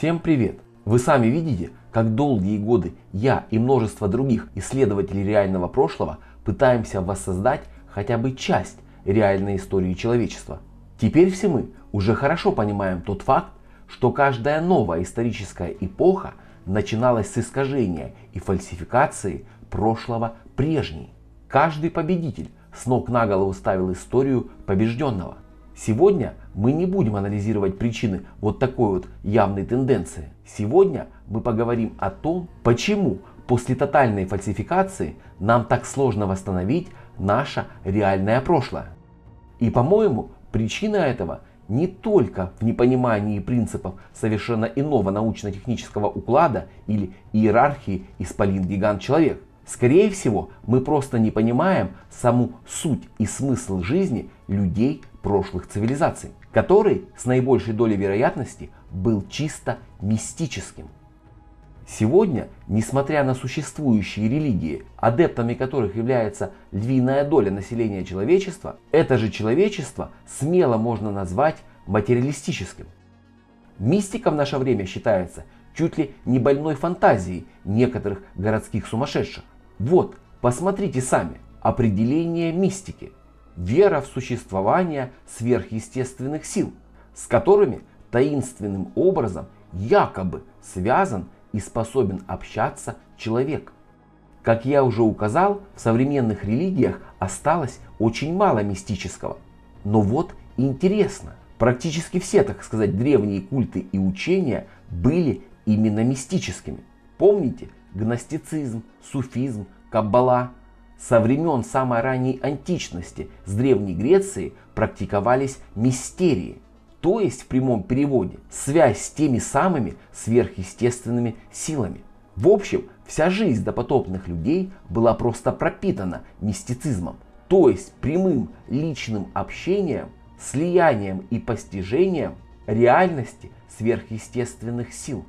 Всем привет! Вы сами видите, как долгие годы я и множество других исследователей реального прошлого пытаемся воссоздать хотя бы часть реальной истории человечества. Теперь все мы уже хорошо понимаем тот факт, что каждая новая историческая эпоха начиналась с искажения и фальсификации прошлого прежней. Каждый победитель с ног на голову ставил историю побежденного. Сегодня мы не будем анализировать причины вот такой вот явной тенденции. Сегодня мы поговорим о том, почему после тотальной фальсификации нам так сложно восстановить наше реальное прошлое. И по-моему, причина этого не только в непонимании принципов совершенно иного научно-технического уклада или иерархии исполин-гигант-человек. Скорее всего, мы просто не понимаем саму суть и смысл жизни людей прошлых цивилизаций, который с наибольшей долей вероятности был чисто мистическим. Сегодня, несмотря на существующие религии, адептами которых является львиная доля населения человечества, это же человечество смело можно назвать материалистическим. Мистика в наше время считается чуть ли не больной фантазией некоторых городских сумасшедших. Вот, посмотрите сами, определение мистики. Вера в существование сверхъестественных сил, с которыми таинственным образом якобы связан и способен общаться человек. Как я уже указал, в современных религиях осталось очень мало мистического. Но вот интересно, практически все, так сказать, древние культы и учения были именно мистическими. Помните, гностицизм, суфизм, каббала. Со времен самой ранней античности с Древней Греции практиковались мистерии – то есть в прямом переводе связь с теми самыми сверхъестественными силами. В общем, вся жизнь допотопных людей была просто пропитана мистицизмом, то есть прямым личным общением, слиянием и постижением реальности сверхъестественных сил.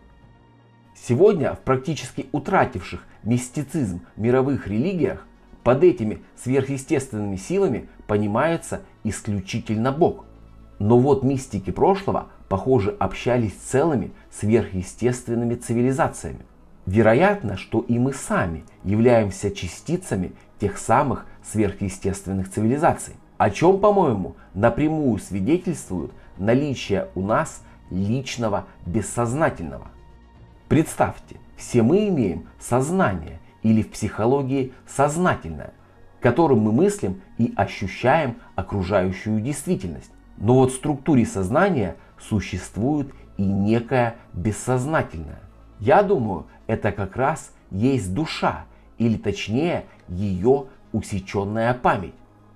Сегодня в практически утративших мистицизм мировых религиях под этими сверхъестественными силами понимается исключительно Бог – но вот мистики прошлого, похоже, общались целыми сверхъестественными цивилизациями. Вероятно, что и мы сами являемся частицами тех самых сверхъестественных цивилизаций, о чем, по-моему, напрямую свидетельствует наличие у нас личного бессознательного. Представьте, все мы имеем сознание или в психологии сознательное, которым мы мыслим и ощущаем окружающую действительность. Но вот в структуре сознания существует и некое бессознательное. Я думаю, это как раз есть душа, или точнее ее усеченная память.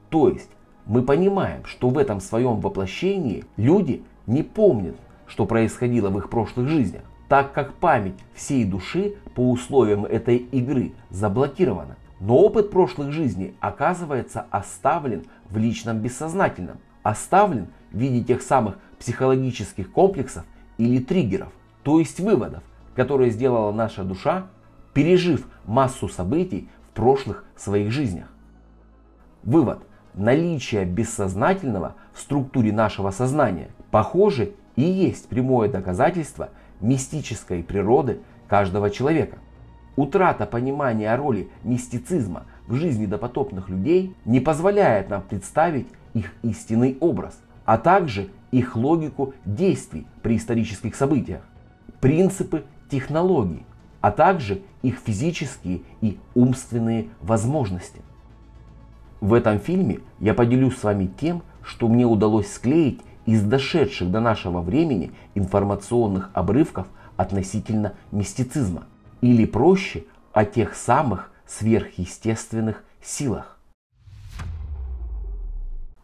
То есть мы понимаем, что в этом своем воплощении люди не помнят, что происходило в их прошлых жизнях, так как память всей души по условиям этой игры заблокирована. Но опыт прошлых жизней оказывается оставлен в личном бессознательном, оставлен в виде тех самых психологических комплексов или триггеров, то есть выводов, которые сделала наша душа, пережив массу событий в прошлых своих жизнях. Вывод. Наличие бессознательного в структуре нашего сознания, похоже, и есть прямое доказательство мистической природы каждого человека. Утрата понимания роли мистицизма в жизни допотопных людей не позволяет нам представить их истинный образ, а также их логику действий при исторических событиях, принципы технологий, а также их физические и умственные возможности. В этом фильме я поделюсь с вами тем, что мне удалось склеить из дошедших до нашего времени информационных обрывков относительно мистицизма, или проще о тех самых сверхъестественных силах.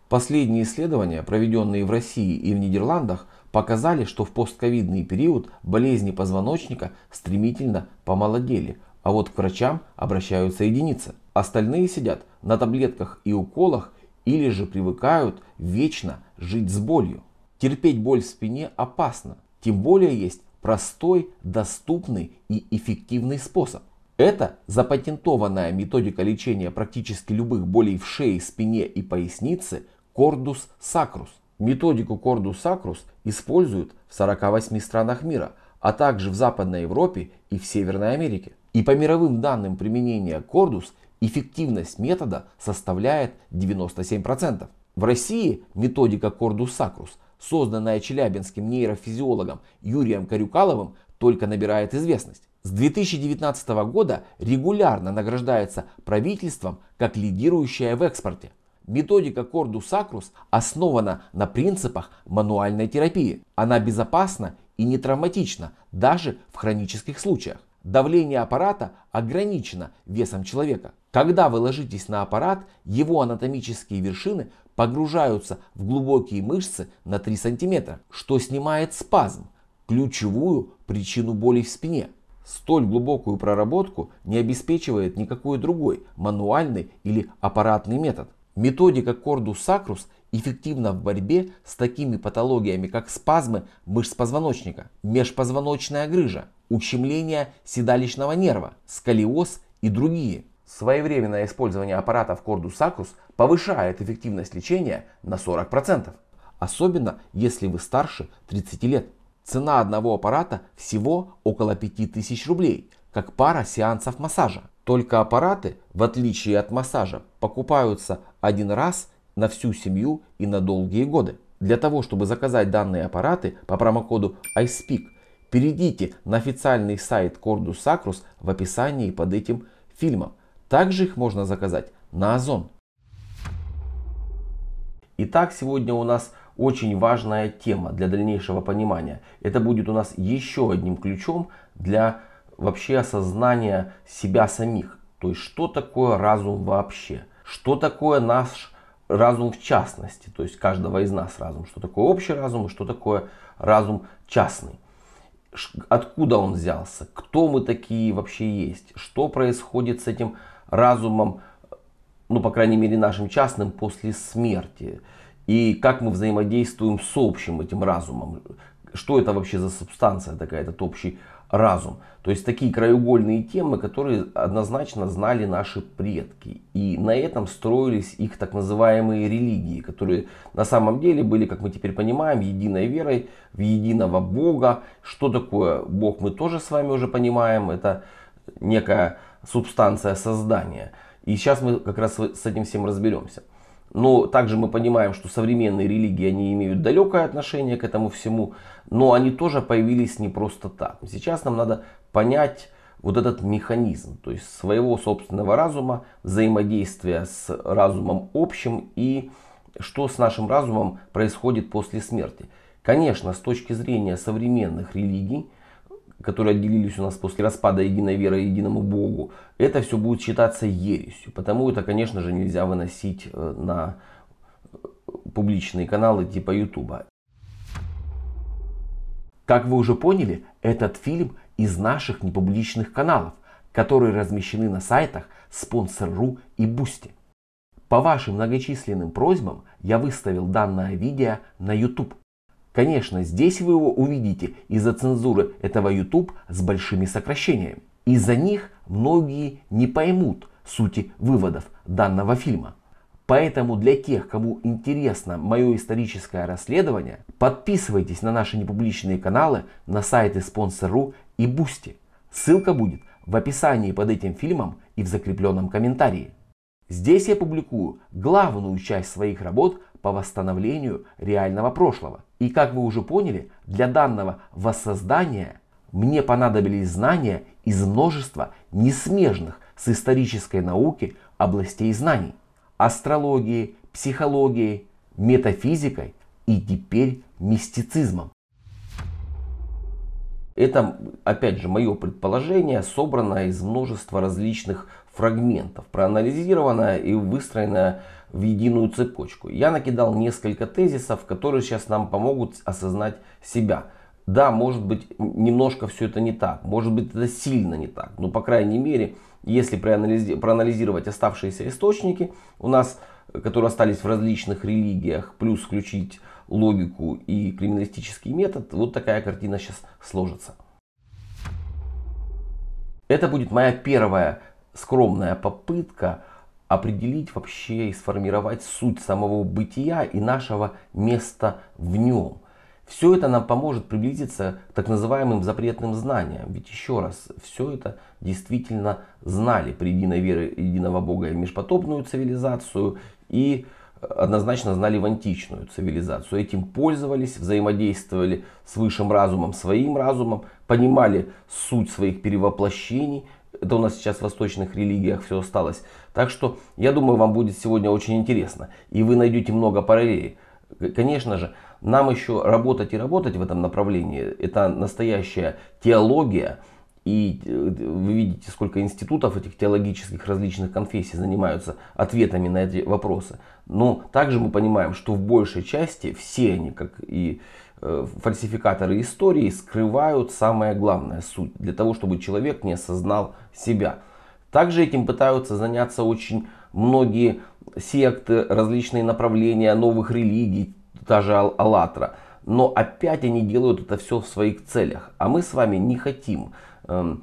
Последние исследования, проведенные в России и в Нидерландах, показали, что в постковидный период болезни позвоночника стремительно помолодели, а вот к врачам обращаются единицы. Остальные сидят на таблетках и уколах или же привыкают вечно жить с болью. Терпеть боль в спине опасно, тем более есть простой, доступный и эффективный способ. Это запатентованная методика лечения практически любых болей в шее, спине и пояснице Кордус Сакрус. Методику Кордус Сакрус используют в 48 странах мира, а также в Западной Европе и в Северной Америке. И по мировым данным применения Кордус эффективность метода составляет 97%. В России методика Кордус Сакрус, созданная челябинским нейрофизиологом Юрием Карюкаловым, только набирает известность. С 2019 года регулярно награждается правительством как лидирующая в экспорте. Методика Кордус Сакрус основана на принципах мануальной терапии. Она безопасна и не травматична даже в хронических случаях. Давление аппарата ограничено весом человека. Когда вы ложитесь на аппарат, его анатомические вершины погружаются в глубокие мышцы на 3 см, что снимает спазм, ключевую причину боли в спине. Столь глубокую проработку не обеспечивает никакой другой мануальный или аппаратный метод. Методика Кордус Сакрус эффективна в борьбе с такими патологиями, как спазмы мышц позвоночника, межпозвоночная грыжа, ущемление седалищного нерва, сколиоз и другие. Своевременное использование аппаратов Кордус Сакрус повышает эффективность лечения на 40%, особенно если вы старше 30 лет. Цена одного аппарата всего около 5000 рублей, как пара сеансов массажа. Только аппараты, в отличие от массажа, покупаются один раз на всю семью и на долгие годы. Для того, чтобы заказать данные аппараты по промокоду iSpeak, перейдите на официальный сайт Cordus Sacrus в описании под этим фильмом. Также их можно заказать на Озон. Итак, сегодня у нас очень важная тема для дальнейшего понимания. Это будет у нас еще одним ключом для вообще осознания себя самих. То есть, что такое разум вообще? Что такое наш разум в частности? То есть, каждого из нас разум. Что такое общий разум и что такое разум частный? Откуда он взялся? Кто мы такие вообще есть? Что происходит с этим разумом, ну, по крайней мере, нашим частным после смерти? И как мы взаимодействуем с общим этим разумом? Что это вообще за субстанция такая, этот общий разум. То есть такие краеугольные темы, которые однозначно знали наши предки. И на этом строились их так называемые религии, которые на самом деле были, как мы теперь понимаем, единой верой в единого Бога. Что такое Бог мы тоже с вами уже понимаем. Это некая субстанция создания. И сейчас мы как раз с этим всем разберемся. Но также мы понимаем, что современные религии, они имеют далекое отношение к этому всему, но они тоже появились не просто так. Сейчас нам надо понять вот этот механизм, то есть своего собственного разума, взаимодействия с разумом общим и что с нашим разумом происходит после смерти. Конечно, с точки зрения современных религий, которые отделились у нас после распада единой веры и единому Богу, это все будет считаться ересью. Потому это, конечно же, нельзя выносить э, на публичные каналы типа Ютуба. Как вы уже поняли, этот фильм из наших непубличных каналов, которые размещены на сайтах Sponsor.ru и Boosty. По вашим многочисленным просьбам я выставил данное видео на YouTube. Конечно, здесь вы его увидите из-за цензуры этого YouTube с большими сокращениями. Из-за них многие не поймут сути выводов данного фильма. Поэтому для тех, кому интересно мое историческое расследование, подписывайтесь на наши непубличные каналы на сайты Sponsor.ru и Boosty. Ссылка будет в описании под этим фильмом и в закрепленном комментарии. Здесь я публикую главную часть своих работ по восстановлению реального прошлого. И как вы уже поняли, для данного воссоздания мне понадобились знания из множества несмежных с исторической науки областей знаний. Астрологии, психологии, метафизикой и теперь мистицизмом. Это, опять же, мое предположение, собранное из множества различных фрагментов, проанализированное и выстроенное в единую цепочку. Я накидал несколько тезисов, которые сейчас нам помогут осознать себя. Да, может быть, немножко все это не так, может быть, это сильно не так, но, по крайней мере, если проанализировать оставшиеся источники у нас, которые остались в различных религиях, плюс включить логику и криминалистический метод, вот такая картина сейчас сложится. Это будет моя первая скромная попытка определить вообще и сформировать суть самого бытия и нашего места в нем. Все это нам поможет приблизиться к так называемым запретным знаниям. Ведь еще раз, все это действительно знали при единой вере единого Бога и межпотопную цивилизацию и однозначно знали в античную цивилизацию. Этим пользовались, взаимодействовали с высшим разумом, своим разумом, понимали суть своих перевоплощений. Это у нас сейчас в восточных религиях все осталось. Так что я думаю, вам будет сегодня очень интересно. И вы найдете много параллелей. Конечно же, нам еще работать и работать в этом направлении. Это настоящая теология. И э, вы видите, сколько институтов этих теологических различных конфессий занимаются ответами на эти вопросы. Но также мы понимаем, что в большей части все они, как и фальсификаторы истории, скрывают самое главное суть, для того, чтобы человек не осознал себя. Также этим пытаются заняться очень многие секты, различные направления новых религий, та же АЛЛАТРА. Но опять они делают это все в своих целях. А мы с вами не хотим э,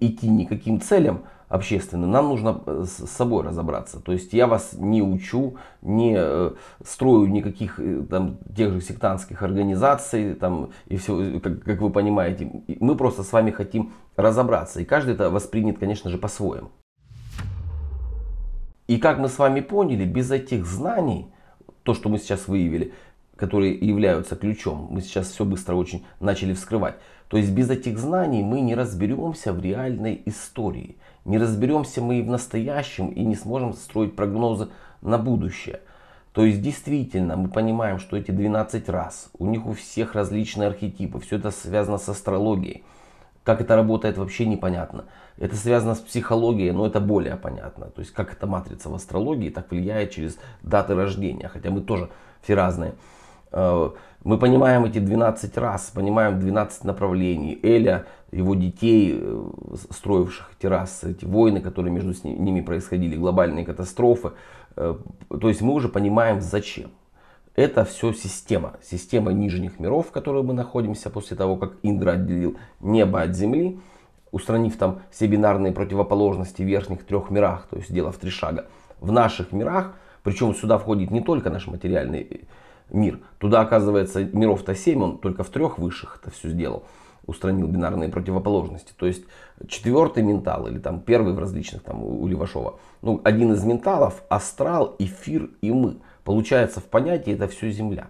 идти никаким целям общественным. Нам нужно э, с собой разобраться. То есть я вас не учу, не э, строю никаких э, там, тех же сектантских организаций там, и все, как, как вы понимаете. Мы просто с вами хотим разобраться. И каждый это воспринят, конечно же, по-своему. И как мы с вами поняли, без этих знаний, то, что мы сейчас выявили, которые являются ключом. Мы сейчас все быстро очень начали вскрывать. То есть без этих знаний мы не разберемся в реальной истории. Не разберемся мы и в настоящем и не сможем строить прогнозы на будущее. То есть действительно мы понимаем, что эти 12 раз, у них у всех различные архетипы, все это связано с астрологией. Как это работает вообще непонятно. Это связано с психологией, но это более понятно. То есть как эта матрица в астрологии так влияет через даты рождения. Хотя мы тоже все разные. Э, мы понимаем эти 12 раз, понимаем 12 направлений. Эля, его детей, э, строивших террасы, эти войны, которые между ними происходили, глобальные катастрофы. Э, то есть мы уже понимаем зачем. Это все система. Система нижних миров, в которой мы находимся после того, как Индра отделил небо от земли, устранив там все бинарные противоположности в верхних трех мирах, то есть дело в три шага. В наших мирах, причем сюда входит не только наш материальный мир. Туда, оказывается, миров-то 7, он только в трех высших это все сделал. Устранил бинарные противоположности. То есть четвертый ментал или там первый в различных там у Левашова. Ну, один из менталов астрал, эфир и мы. Получается в понятии это все Земля.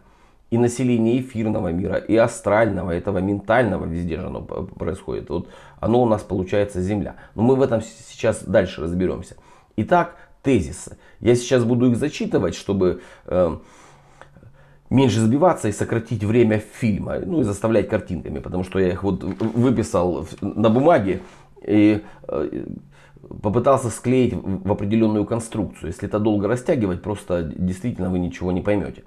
И население эфирного мира, и астрального, этого ментального, везде же оно происходит. Вот оно у нас получается Земля. Но мы в этом сейчас дальше разберемся. Итак, тезисы. Я сейчас буду их зачитывать, чтобы э, меньше сбиваться и сократить время фильма, ну и заставлять картинками, потому что я их вот выписал на бумаге и э, попытался склеить в определенную конструкцию. Если это долго растягивать, просто действительно вы ничего не поймете.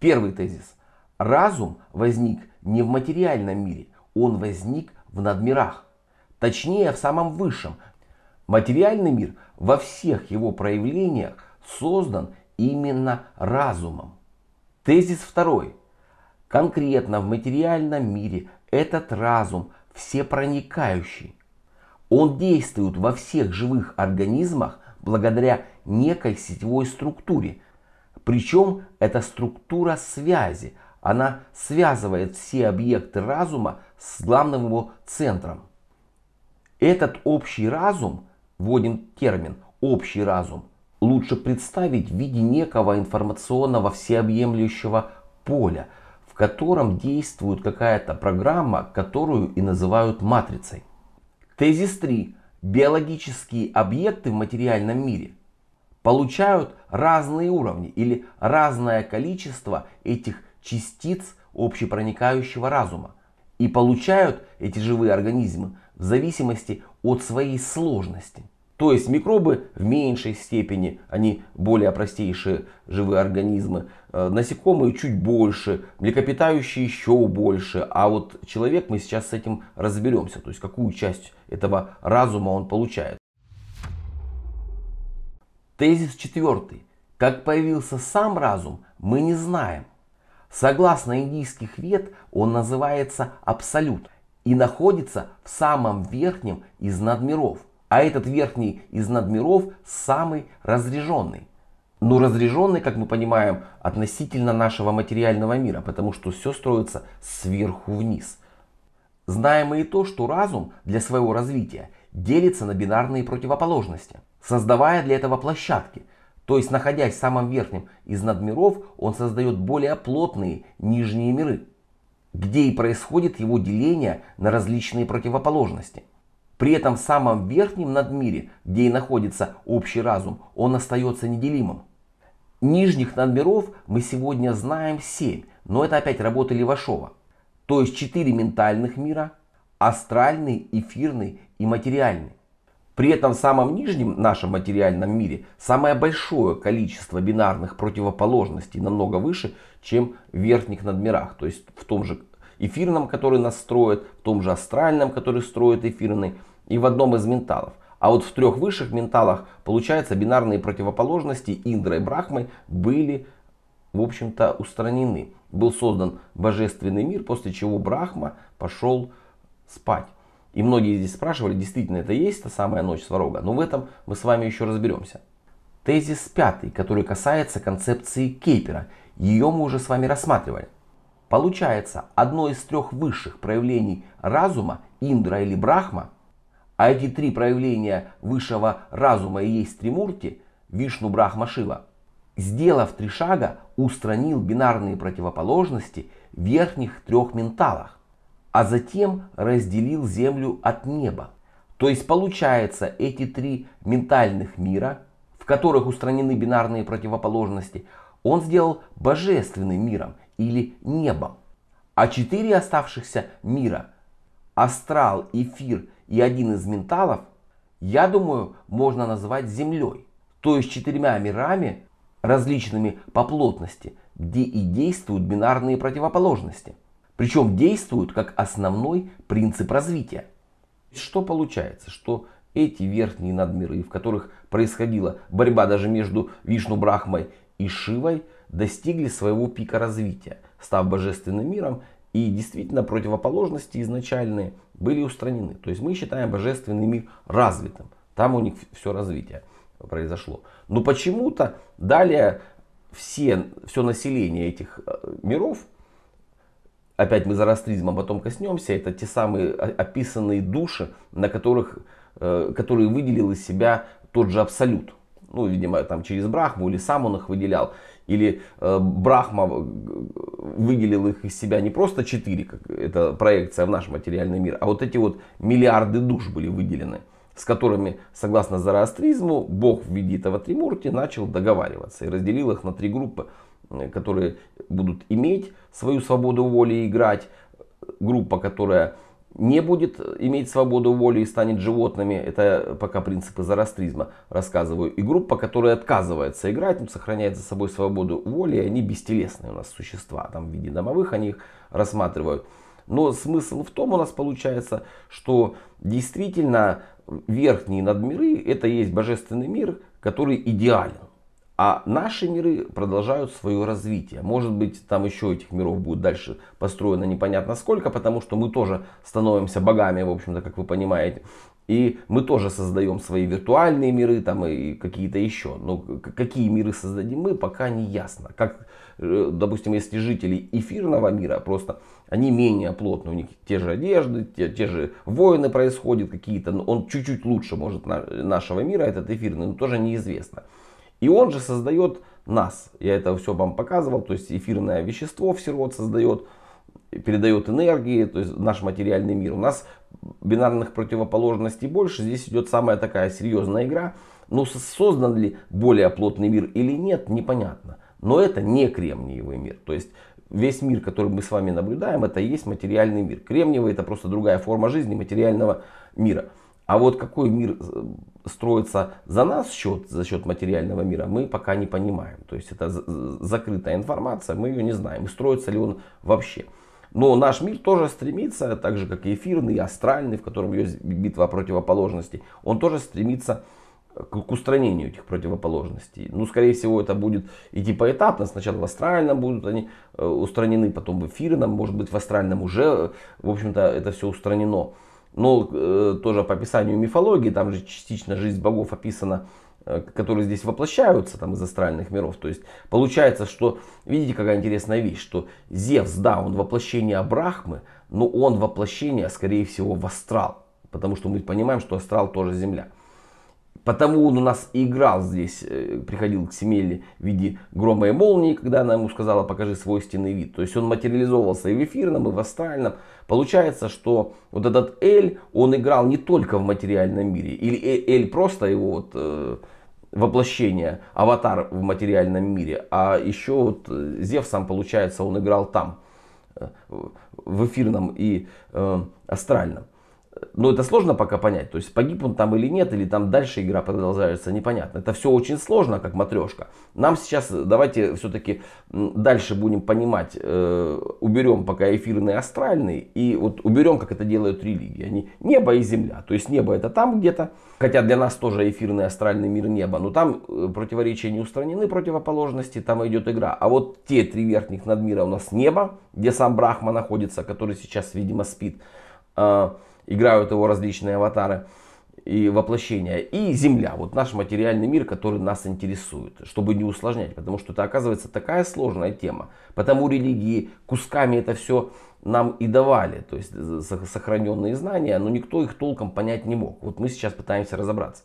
Первый тезис. Разум возник не в материальном мире, он возник в надмирах. Точнее, в самом высшем. Материальный мир во всех его проявлениях создан именно разумом. Тезис второй. Конкретно в материальном мире этот разум всепроникающий. Он действует во всех живых организмах благодаря некой сетевой структуре. Причем это структура связи. Она связывает все объекты разума с главным его центром. Этот общий разум, вводим термин общий разум, лучше представить в виде некого информационного всеобъемлющего поля, в котором действует какая-то программа, которую и называют матрицей. Тезис 3. Биологические объекты в материальном мире получают разные уровни или разное количество этих частиц общепроникающего разума. И получают эти живые организмы в зависимости от своей сложности – то есть микробы в меньшей степени, они более простейшие живые организмы. Э, насекомые чуть больше, млекопитающие еще больше. А вот человек, мы сейчас с этим разберемся. То есть какую часть этого разума он получает. Тезис четвертый. Как появился сам разум, мы не знаем. Согласно индийских вед, он называется абсолют и находится в самом верхнем из надмиров – а этот верхний из надмиров самый разряженный. но разряженный, как мы понимаем, относительно нашего материального мира, потому что все строится сверху вниз. Знаем мы и то, что разум для своего развития делится на бинарные противоположности, создавая для этого площадки. То есть, находясь в самом верхнем из надмиров, он создает более плотные нижние миры, где и происходит его деление на различные противоположности. При этом в самом верхнем надмире, где и находится общий разум, он остается неделимым. Нижних надмиров мы сегодня знаем 7, но это опять работа Левашова. То есть 4 ментальных мира, астральный, эфирный и материальный. При этом в самом нижнем нашем материальном мире самое большое количество бинарных противоположностей намного выше, чем в верхних надмирах. То есть в том же эфирном, который нас строит, в том же астральном, который строит эфирный, и в одном из менталов. А вот в трех высших менталах, получается, бинарные противоположности Индрой и Брахмой были, в общем-то, устранены. Был создан божественный мир, после чего Брахма пошел спать. И многие здесь спрашивали, действительно это есть та самая ночь сварога. Но в этом мы с вами еще разберемся. Тезис пятый, который касается концепции Кейпера. Ее мы уже с вами рассматривали. Получается, одно из трех высших проявлений разума, Индра или Брахма, а эти три проявления высшего разума и есть Тримурти, Вишну, Брахма, Шива, сделав три шага, устранил бинарные противоположности в верхних трех менталах, а затем разделил Землю от неба. То есть получается эти три ментальных мира, в которых устранены бинарные противоположности, он сделал божественным миром или небом. А четыре оставшихся мира – астрал, эфир и один из менталов, я думаю, можно назвать Землей. То есть четырьмя мирами, различными по плотности, где и действуют бинарные противоположности. Причем действуют как основной принцип развития. Что получается? Что эти верхние надмиры, в которых происходила борьба даже между Вишну Брахмой и Шивой, достигли своего пика развития, став божественным миром и действительно противоположности изначальные были устранены. То есть мы считаем божественный мир развитым. Там у них все развитие произошло. Но почему-то далее все, все население этих э, миров, опять мы за растризмом потом коснемся, это те самые описанные души, на которых, э, которые выделил из себя тот же Абсолют. Ну, видимо, там через Брахму или сам он их выделял или э, Брахма выделил их из себя не просто четыре, как это проекция в наш материальный мир, а вот эти вот миллиарды душ были выделены, с которыми, согласно зороастризму, Бог в виде этого Тримурти начал договариваться и разделил их на три группы, э, которые будут иметь свою свободу воли играть, группа, которая не будет иметь свободу воли и станет животными, это пока принципы зарастризма рассказываю, и группа, которая отказывается играть, но сохраняет за собой свободу воли, они бестелесные у нас существа, там в виде домовых они их рассматривают. Но смысл в том у нас получается, что действительно верхние надмиры это есть божественный мир, который идеален. А наши миры продолжают свое развитие. Может быть, там еще этих миров будет дальше построено непонятно сколько, потому что мы тоже становимся богами, в общем-то, как вы понимаете. И мы тоже создаем свои виртуальные миры там и какие-то еще. Но какие миры создадим мы, пока не ясно. Как, э, допустим, если жители эфирного мира, просто они менее плотные, у них те же одежды, те, те же войны происходят какие-то. Он чуть-чуть лучше может нашего мира, этот эфирный, но тоже неизвестно. И он же создает нас. Я это все вам показывал. То есть эфирное вещество в сирот создает, передает энергии, то есть наш материальный мир. У нас бинарных противоположностей больше. Здесь идет самая такая серьезная игра. Но создан ли более плотный мир или нет, непонятно. Но это не кремниевый мир. То есть весь мир, который мы с вами наблюдаем, это и есть материальный мир. Кремниевый это просто другая форма жизни материального мира. А вот какой мир э, строится за нас счет, за счет материального мира, мы пока не понимаем. То есть это закрытая информация, мы ее не знаем. Строится ли он вообще. Но наш мир тоже стремится, так же как и эфирный, и астральный, в котором есть битва противоположностей, он тоже стремится к устранению этих противоположностей. Ну, скорее всего, это будет идти поэтапно. Сначала в астральном будут они э, устранены, потом в эфирном, может быть, в астральном уже, в общем-то, это все устранено. Но э, тоже по описанию мифологии, там же частично жизнь богов описана э, которые здесь воплощаются там из астральных миров. То есть получается, что, видите, какая интересная вещь, что Зевс, да, он воплощение Брахмы, но он воплощение, скорее всего, в астрал. Потому что мы понимаем, что астрал тоже Земля. Потому он у нас и играл здесь, э, приходил к Семеле в виде грома и молнии, когда она ему сказала, покажи свой стенный вид. То есть он материализовывался и в эфирном, и в астральном. Получается, что вот этот Эль, он играл не только в материальном мире. Или Эль просто его вот, э, воплощение, аватар в материальном мире. А еще вот э, Зев сам, получается, он играл там, э, в эфирном и э, астральном. Но это сложно пока понять. То есть погиб он там или нет, или там дальше игра продолжается, непонятно. Это все очень сложно, как матрешка. Нам сейчас давайте все-таки дальше будем понимать, э, уберем пока эфирный и вот уберем, как это делают религии. Они небо и земля. То есть небо это там где-то, хотя для нас тоже эфирный и астральный мир небо, но там э, противоречия не устранены, противоположности, там идет игра. А вот те три верхних надмира у нас небо, где сам Брахма находится, который сейчас, видимо, спит. Э, играют его различные аватары и воплощения. И Земля, вот наш материальный мир, который нас интересует, чтобы не усложнять, потому что это оказывается такая сложная тема. Потому религии кусками это все нам и давали, то есть сохраненные знания, но никто их толком понять не мог. Вот мы сейчас пытаемся разобраться.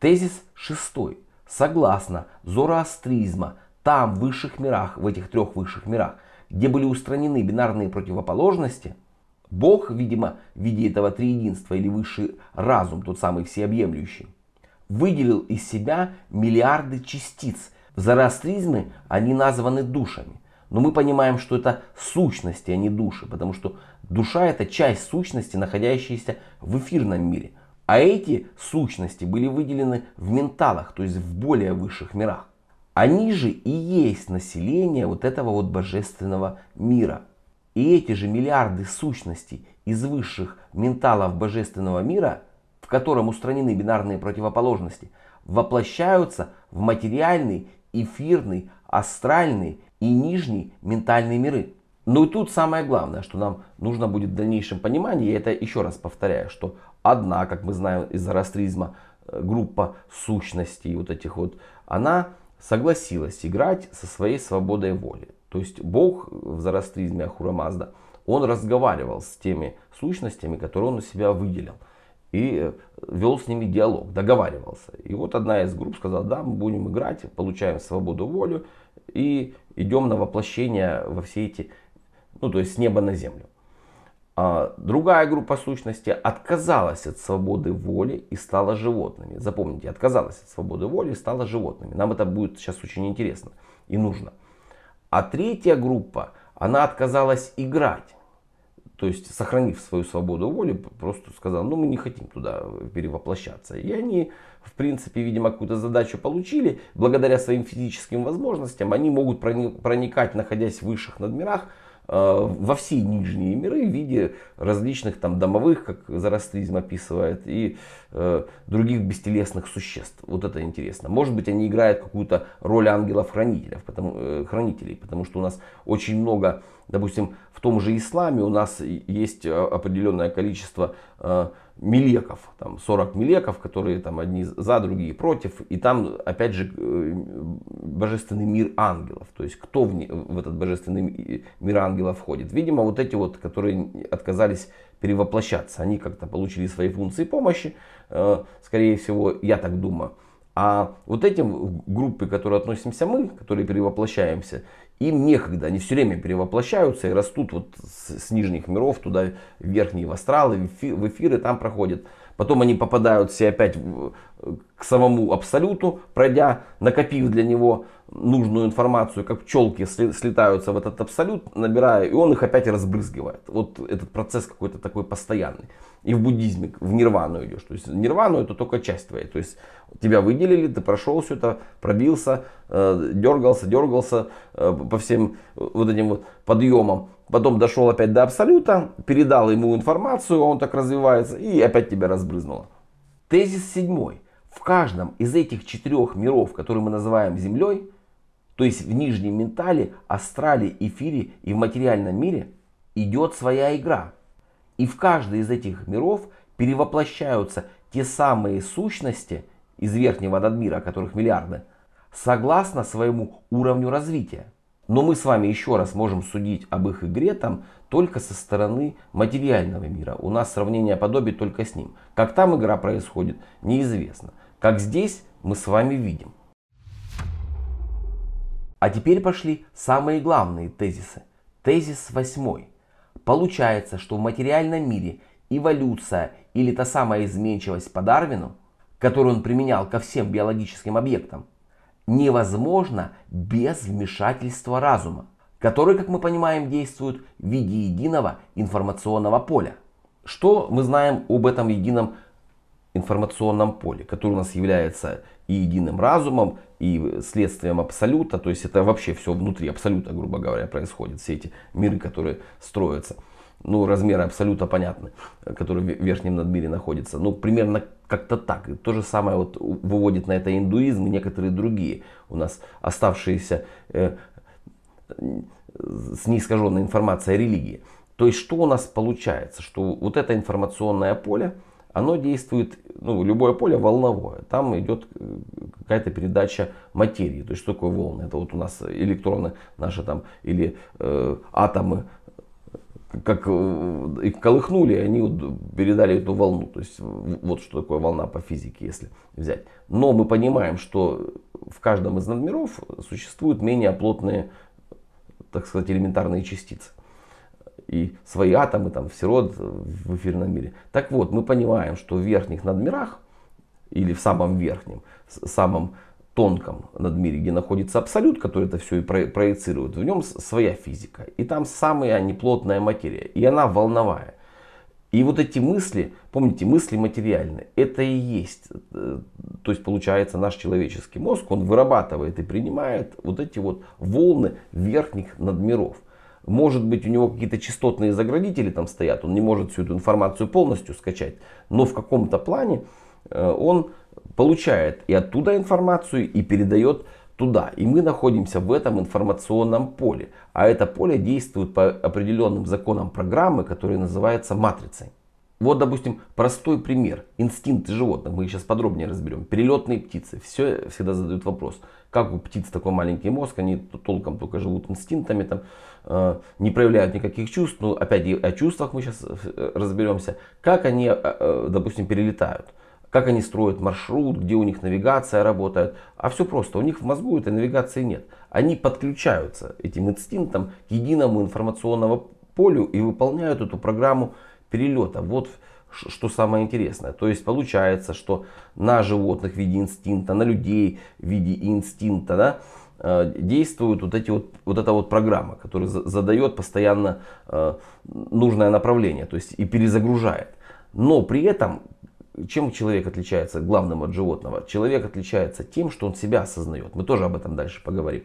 Тезис шестой. Согласно зороастризма, там в высших мирах, в этих трех высших мирах, где были устранены бинарные противоположности – Бог, видимо, в виде этого триединства или высший разум, тот самый всеобъемлющий, выделил из себя миллиарды частиц. В зороастризме они названы душами. Но мы понимаем, что это сущности, а не души, потому что душа это часть сущности, находящаяся в эфирном мире. А эти сущности были выделены в менталах, то есть в более высших мирах. Они же и есть население вот этого вот божественного мира. И эти же миллиарды сущностей из высших менталов божественного мира, в котором устранены бинарные противоположности, воплощаются в материальный, эфирный, астральный и нижний ментальные миры. Ну и тут самое главное, что нам нужно будет в дальнейшем понимании, я это еще раз повторяю, что одна, как мы знаем из зороастризма, э, группа сущностей вот этих вот, она согласилась играть со своей свободой воли. То есть Бог в зороастризме Ахура Мазда, он разговаривал с теми сущностями, которые он у себя выделил. И э, вел с ними диалог, договаривался. И вот одна из групп сказала, да, мы будем играть, получаем свободу волю и идем на воплощение во все эти, ну то есть с неба на землю. А другая группа сущности отказалась от свободы воли и стала животными. Запомните, отказалась от свободы воли и стала животными. Нам это будет сейчас очень интересно и нужно. А третья группа, она отказалась играть. То есть, сохранив свою свободу воли, просто сказала, ну мы не хотим туда перевоплощаться. И они, в принципе, видимо, какую-то задачу получили. Благодаря своим физическим возможностям, они могут проникать, находясь в высших надмирах, Э, во все нижние миры в виде различных там домовых, как Зороастризм описывает, и э, других бестелесных существ. Вот это интересно. Может быть, они играют какую-то роль ангелов-хранителей, потому, э, хранителей, потому что у нас очень много, допустим, в том же исламе у нас есть определенное количество э, милеков, там 40 милеков, которые там одни за, другие против, и там опять же э, божественный мир ангелов, то есть кто в, не, в этот божественный мир ангелов входит. Видимо, вот эти вот, которые отказались перевоплощаться, они как-то получили свои функции помощи, э, скорее всего, я так думаю. А вот этим группы, к которой относимся мы, которые перевоплощаемся, им некогда, они все время перевоплощаются и растут вот с, с нижних миров туда в верхние в астралы, в эфиры там проходят. Потом они попадают все опять к самому абсолюту, пройдя, накопив для него нужную информацию, как пчелки слетаются в этот абсолют, набирая, и он их опять разбрызгивает. Вот этот процесс какой-то такой постоянный. И в буддизме в нирвану идешь. То есть нирвану это только часть твоя. То есть тебя выделили, ты прошел все это, пробился, э, дергался, дергался э, по всем вот этим вот подъемам. Потом дошел опять до абсолюта, передал ему информацию, он так развивается и опять тебя разбрызнуло. Тезис седьмой. В каждом из этих четырех миров, которые мы называем Землей, то есть в нижнем ментале, астрале, эфире и в материальном мире, идет своя игра. И в каждый из этих миров перевоплощаются те самые сущности из верхнего надмира, которых миллиарды, согласно своему уровню развития. Но мы с вами еще раз можем судить об их игре там только со стороны материального мира. У нас сравнение подобий только с ним. Как там игра происходит, неизвестно. Как здесь, мы с вами видим. А теперь пошли самые главные тезисы. Тезис восьмой. Получается, что в материальном мире эволюция или та самая изменчивость по Дарвину, которую он применял ко всем биологическим объектам, невозможно без вмешательства разума, который, как мы понимаем, действует в виде единого информационного поля. Что мы знаем об этом едином информационном поле, которое у нас является и единым разумом, и следствием абсолюта, то есть это вообще все внутри абсолюта, грубо говоря, происходит, все эти миры, которые строятся. Ну, размеры абсолюта понятны, которые в верхнем надмире находятся. Ну, примерно как-то так. То же самое вот выводит на это индуизм и некоторые другие у нас оставшиеся э, с неискаженной информацией религии. То есть что у нас получается? Что вот это информационное поле, оно действует, ну, любое поле волновое. Там идет э, какая-то передача материи. То есть что такое волны? Это вот у нас электроны наши там или э, атомы как э, их колыхнули, они передали эту волну. То есть вот что такое волна по физике, если взять. Но мы понимаем, что в каждом из надмиров существуют менее плотные, так сказать, элементарные частицы. И свои атомы там все род в эфирном мире. Так вот, мы понимаем, что в верхних надмирах или в самом верхнем, самом тонком надмире, где находится абсолют, который это все и проецирует, в нем своя физика. И там самая неплотная материя. И она волновая. И вот эти мысли, помните, мысли материальные, это и есть, э, то есть получается наш человеческий мозг, он вырабатывает и принимает вот эти вот волны верхних надмиров. Может быть у него какие-то частотные заградители там стоят, он не может всю эту информацию полностью скачать, но в каком-то плане э, он получает и оттуда информацию и передает туда. И мы находимся в этом информационном поле. А это поле действует по определенным законам программы, которые называются матрицей. Вот, допустим, простой пример. Инстинкты животных. Мы их сейчас подробнее разберем. Перелетные птицы. Все всегда задают вопрос. Как у птиц такой маленький мозг, они толком только живут инстинктами, там, не проявляют никаких чувств. Ну, опять и о чувствах мы сейчас э, разберемся. Как они, э, э допустим, перелетают как они строят маршрут, где у них навигация работает. А все просто, у них в мозгу этой навигации нет. Они подключаются этим инстинктом к единому информационному полю и выполняют эту программу перелета. Вот что самое интересное. То есть получается, что на животных в виде инстинкта, на людей в виде инстинкта, да, э, действует вот, эти вот, вот эта вот программа, которая задает постоянно э, нужное направление, то есть и перезагружает. Но при этом чем человек отличается главным от животного? Человек отличается тем, что он себя осознает. Мы тоже об этом дальше поговорим.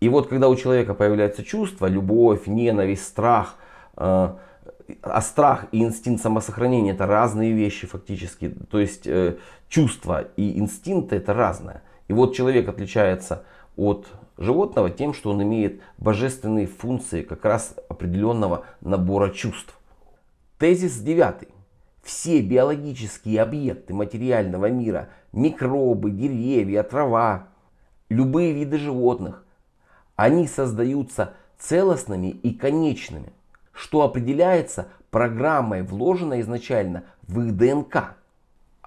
И вот когда у человека появляется чувство, любовь, ненависть, страх, э, а страх и инстинкт самосохранения это разные вещи фактически. То есть чувства и инстинкты это разное. И вот человек отличается от животного тем, что он имеет божественные функции как раз определенного набора чувств. Тезис девятый все биологические объекты материального мира, микробы, деревья, трава, любые виды животных, они создаются целостными и конечными, что определяется программой, вложенной изначально в их ДНК.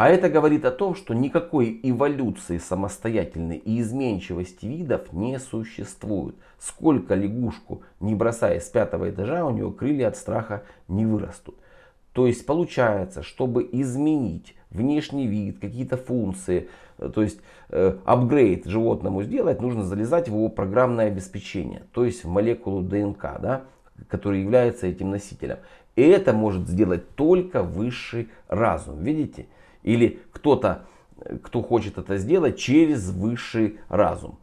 А это говорит о том, что никакой эволюции самостоятельной и изменчивости видов не существует. Сколько лягушку не бросая с пятого этажа, у нее крылья от страха не вырастут. То есть получается, чтобы изменить внешний вид, какие-то функции, э, то есть э, животному сделать, нужно залезать в его программное обеспечение, то есть в молекулу ДНК, да, который является этим носителем. И это может сделать только высший разум, видите? Или кто-то, э, кто хочет это сделать через высший разум.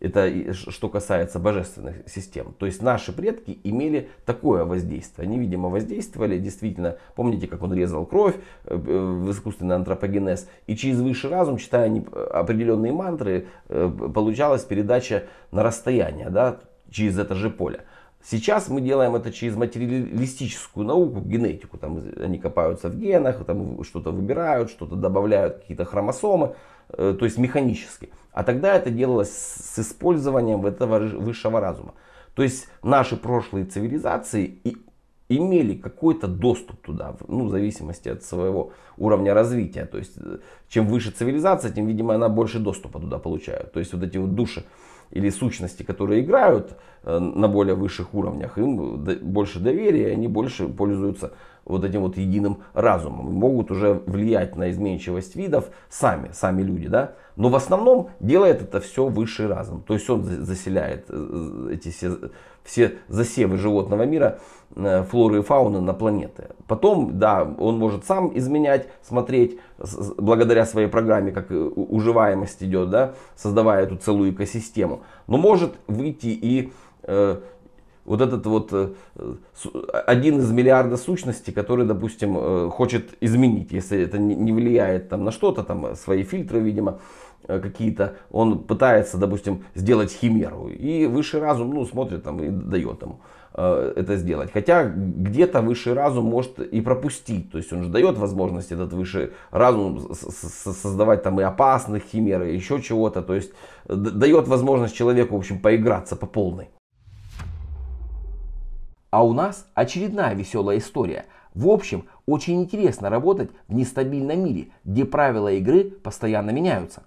Это что касается божественных систем. То есть наши предки имели такое воздействие. Они, видимо, воздействовали действительно. Помните, как он резал кровь э, в искусственный антропогенез. И через высший разум, читая определенные мантры, э, получалась передача на расстояние, да, через это же поле. Сейчас мы делаем это через материалистическую науку, генетику. Там они копаются в генах, там что-то выбирают, что-то добавляют, какие-то хромосомы, э, то есть механически. А тогда это делалось с использованием этого высшего разума. То есть наши прошлые цивилизации имели какой-то доступ туда, ну, в зависимости от своего уровня развития. То есть, э, чем выше цивилизация, тем, видимо, она больше доступа туда получает. То есть, вот эти вот души или сущности, которые играют э, на более высших уровнях, им больше доверия, они больше пользуются вот этим вот единым разумом. Могут уже влиять на изменчивость видов сами, сами люди, да. Но в основном делает это все высший разум. То есть он заселяет э, эти все, все засевы животного мира, э, флоры и фауны на планеты. Потом, да, он может сам изменять, смотреть, благодаря своей программе, как уживаемость идет, да, создавая эту целую экосистему. Но может выйти и э, вот этот вот э, один из миллиарда сущностей, который, допустим, э, хочет изменить, если это не влияет там на что-то, там свои фильтры, видимо, э, какие-то, он пытается, допустим, сделать химеру. И высший разум, ну, смотрит там и дает ему это сделать. Хотя где-то высший разум может и пропустить. То есть он же дает возможность этот высший разум создавать там и опасных химер, и еще чего-то. То есть дает возможность человеку, в общем, поиграться по полной. А у нас очередная веселая история. В общем, очень интересно работать в нестабильном мире, где правила игры постоянно меняются.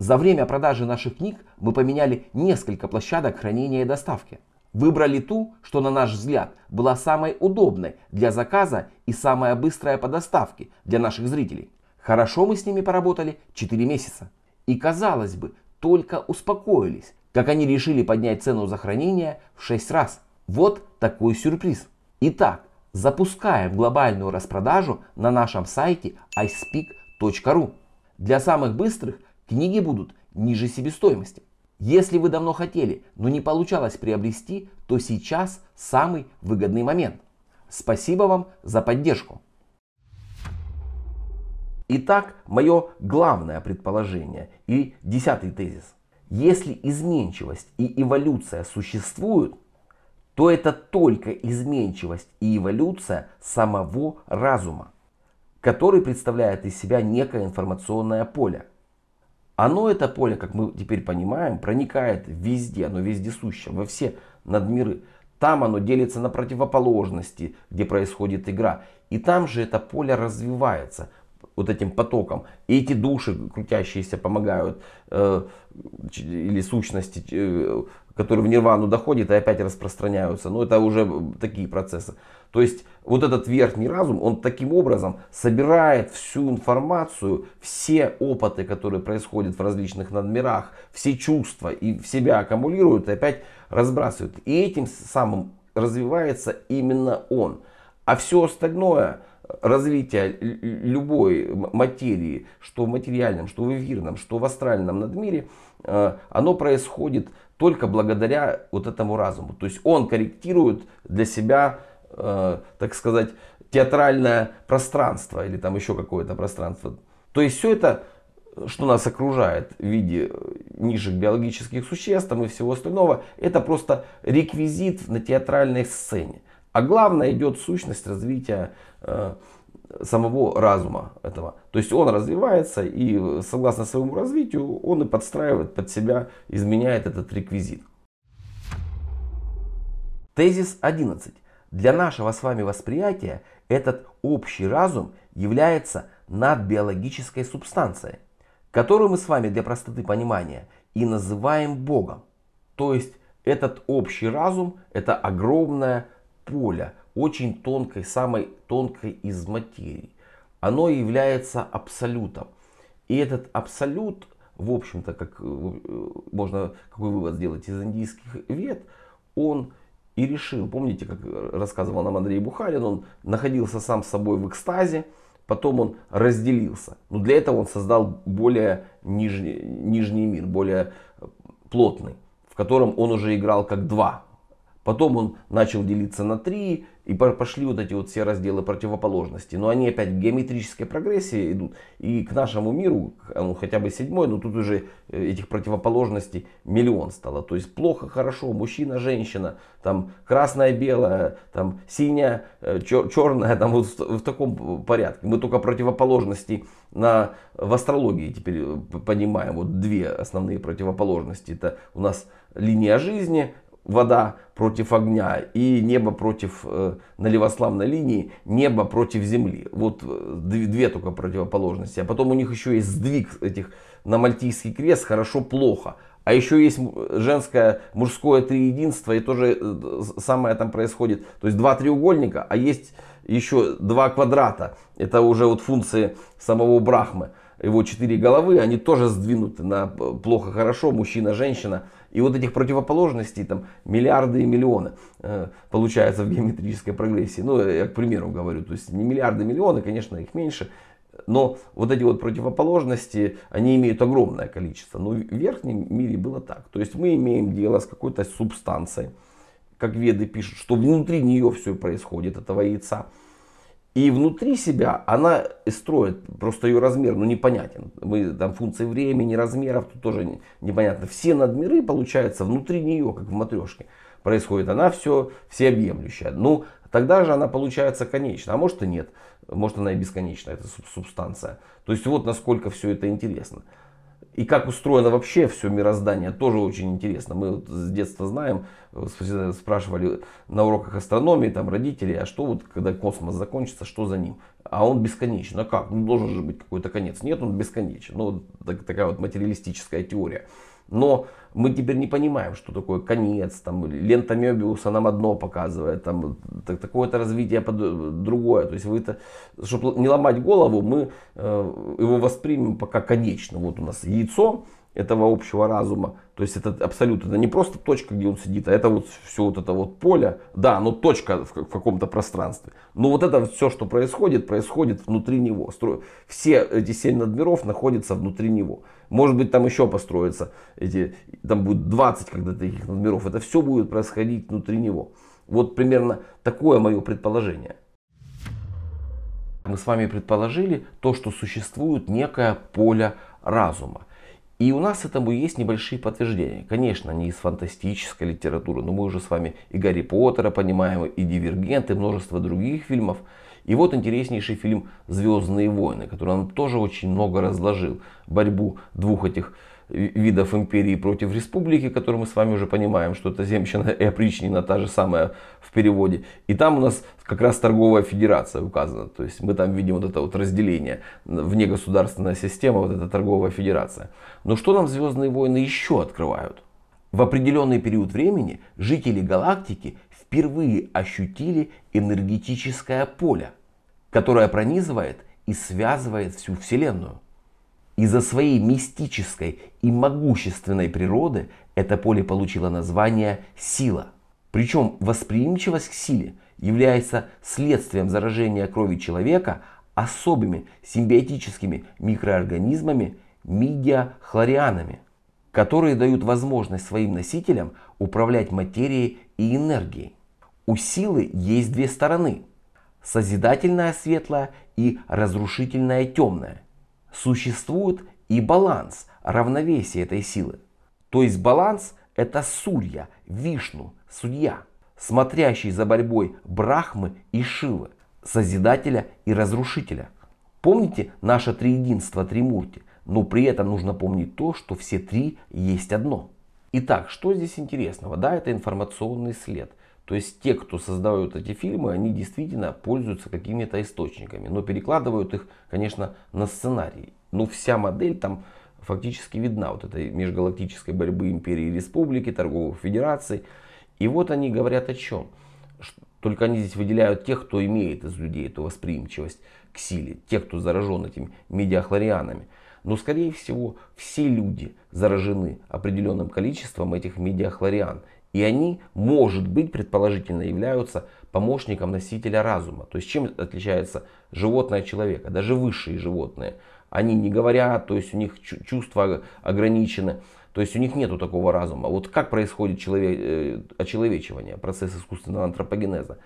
За время продажи наших книг мы поменяли несколько площадок хранения и доставки. Выбрали ту, что на наш взгляд была самой удобной для заказа и самая быстрая по доставке для наших зрителей. Хорошо мы с ними поработали 4 месяца. И казалось бы, только успокоились, как они решили поднять цену за хранение в 6 раз. Вот такой сюрприз. Итак, запускаем глобальную распродажу на нашем сайте iSpeak.ru. Для самых быстрых книги будут ниже себестоимости. Если вы давно хотели, но не получалось приобрести, то сейчас самый выгодный момент. Спасибо вам за поддержку. Итак, мое главное предположение и десятый тезис. Если изменчивость и эволюция существуют, то это только изменчивость и эволюция самого разума, который представляет из себя некое информационное поле. Оно, это поле, как мы теперь понимаем, проникает везде, оно вездесуще, во все надмиры. Там оно делится на противоположности, где происходит игра. И там же это поле развивается вот этим потоком. И эти души крутящиеся помогают, э, или сущности, э, которые в нирвану доходят и опять распространяются. Но это уже такие процессы. То есть вот этот верхний разум, он таким образом собирает всю информацию, все опыты, которые происходят в различных надмирах, все чувства и в себя аккумулирует и опять разбрасывает. И этим самым развивается именно он. А все остальное, развитие любой материи, что в материальном, что в эфирном, что в астральном надмире, э, оно происходит только благодаря вот этому разуму. То есть он корректирует для себя, э, так сказать, театральное пространство или там еще какое-то пространство. То есть все это, что нас окружает в виде низших биологических существ там и всего остального, это просто реквизит на театральной сцене. А главное идет сущность развития э, самого разума этого. То есть он развивается и согласно своему развитию он и подстраивает под себя, изменяет этот реквизит. Тезис 11. Для нашего с вами восприятия этот общий разум является надбиологической субстанцией, которую мы с вами для простоты понимания и называем Богом. То есть этот общий разум это огромное поле, очень тонкой, самой тонкой из материи. Оно является абсолютом. И этот абсолют, в общем-то, как э, можно какой вывод сделать из индийских вет, он и решил, помните, как рассказывал нам Андрей Бухарин, он находился сам с собой в экстазе, потом он разделился. Но для этого он создал более нижний, нижний мир, более плотный, в котором он уже играл как два. Потом он начал делиться на три, и пошли вот эти вот все разделы противоположности. Но они опять в геометрической прогрессии идут. И к нашему миру, ну, хотя бы седьмой, но тут уже э, этих противоположностей миллион стало. То есть плохо, хорошо, мужчина, женщина, там красное, белое, там синяя, э, черное, там вот в, в таком порядке. Мы только противоположности на, в астрологии теперь э, понимаем. Вот две основные противоположности. Это у нас линия жизни, вода против огня и небо против э, на линии, небо против земли. Вот э, две, две только противоположности. А потом у них еще есть сдвиг этих на Мальтийский крест, хорошо-плохо. А еще есть женское, мужское триединство, и тоже э, самое там происходит. То есть два треугольника, а есть еще два квадрата. Это уже вот функции самого Брахмы. Его четыре головы, они тоже сдвинуты на плохо-хорошо, мужчина-женщина. И вот этих противоположностей там миллиарды и миллионы э, получается в геометрической прогрессии. Ну, я к примеру говорю, то есть не миллиарды, миллионы, конечно, их меньше. Но вот эти вот противоположности, они имеют огромное количество. Но в верхнем мире было так. То есть мы имеем дело с какой-то субстанцией, как веды пишут, что внутри нее все происходит, этого яйца. И внутри себя она строит, просто ее размер, ну непонятен. Мы там функции времени, размеров, тут тоже непонятно. Все надмиры, получается, внутри нее, как в матрешке, происходит. Она все всеобъемлющая. Ну, тогда же она получается конечна. А может и нет. Может она и бесконечная, эта субстанция. То есть вот насколько все это интересно. И как устроено вообще все мироздание, тоже очень интересно. Мы вот с детства знаем, спрашивали на уроках астрономии там родители, а что вот, когда космос закончится, что за ним? А он бесконечен. А как? Ну, должен же быть какой-то конец. Нет, он бесконечен. Ну, так, такая вот материалистическая теория. Но мы теперь не понимаем, что такое конец. Там, лента Мебиуса нам одно показывает, там, так, такое-то развитие под, другое. То есть, вы это, чтобы не ломать голову, мы э, его воспримем пока конечно. Вот у нас яйцо, этого общего разума. То есть это абсолютно, это не просто точка, где он сидит, а это вот все вот это вот поле. Да, но точка в, в каком-то пространстве. Но вот это все, что происходит, происходит внутри него. Все эти семь надмиров находятся внутри него. Может быть там еще построятся, эти, там будет 20 когда-то этих надмиров. Это все будет происходить внутри него. Вот примерно такое мое предположение. Мы с вами предположили то, что существует некое поле разума. И у нас этому есть небольшие подтверждения. Конечно, не из фантастической литературы, но мы уже с вами и Гарри Поттера понимаем, и Дивергент, и множество других фильмов. И вот интереснейший фильм «Звездные войны», который нам тоже очень много разложил. Борьбу двух этих видов империи против республики, которые мы с вами уже понимаем, что это земщина и опричнина та же самая в переводе. И там у нас как раз торговая федерация указана. То есть мы там видим вот это вот разделение. Вне государственная система, вот эта торговая федерация. Но что нам Звездные войны еще открывают? В определенный период времени жители галактики впервые ощутили энергетическое поле, которое пронизывает и связывает всю Вселенную. Из-за своей мистической и могущественной природы это поле получило название сила. Причем восприимчивость к силе является следствием заражения крови человека особыми симбиотическими микроорганизмами мидиахлорианами, которые дают возможность своим носителям управлять материей и энергией. У силы есть две стороны – созидательная светлая и разрушительная темная существует и баланс, равновесие этой силы. То есть баланс это Сурья, Вишну, Судья, смотрящий за борьбой Брахмы и Шивы, Созидателя и Разрушителя. Помните наше триединство Тримурти? Но при этом нужно помнить то, что все три есть одно. Итак, что здесь интересного? Да, это информационный след – то есть те, кто создают эти фильмы, они действительно пользуются какими-то источниками, но перекладывают их, конечно, на сценарий. Но вся модель там фактически видна, вот этой межгалактической борьбы империи и республики, торговых федераций. И вот они говорят о чем. Только они здесь выделяют тех, кто имеет из людей эту восприимчивость к силе, тех, кто заражен этими медиахлорианами. Но, скорее всего, все люди заражены определенным количеством этих медиахлориан. И они, может быть, предположительно являются помощником носителя разума. То есть чем отличается животное от человека? Даже высшие животные. Они не говорят, то есть у них чувства ограничены. То есть у них нету такого разума. Вот как происходит человек, э, очеловечивание, процесс искусственного антропогенеза?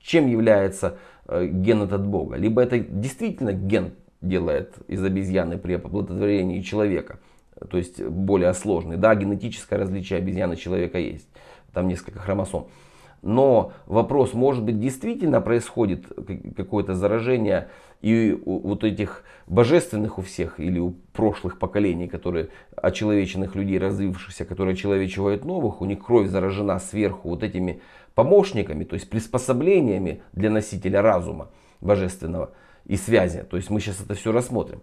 чем является э, ген от Бога. Либо это действительно ген делает из обезьяны при оплодотворении человека, то есть более сложный. Да, генетическое различие обезьяны человека есть, там несколько хромосом. Но вопрос, может быть, действительно происходит какое-то заражение и у вот этих божественных у всех или у прошлых поколений, которые очеловеченных людей, развившихся, которые очеловечивают новых, у них кровь заражена сверху вот этими помощниками, то есть приспособлениями для носителя разума божественного и связи. То есть мы сейчас это все рассмотрим.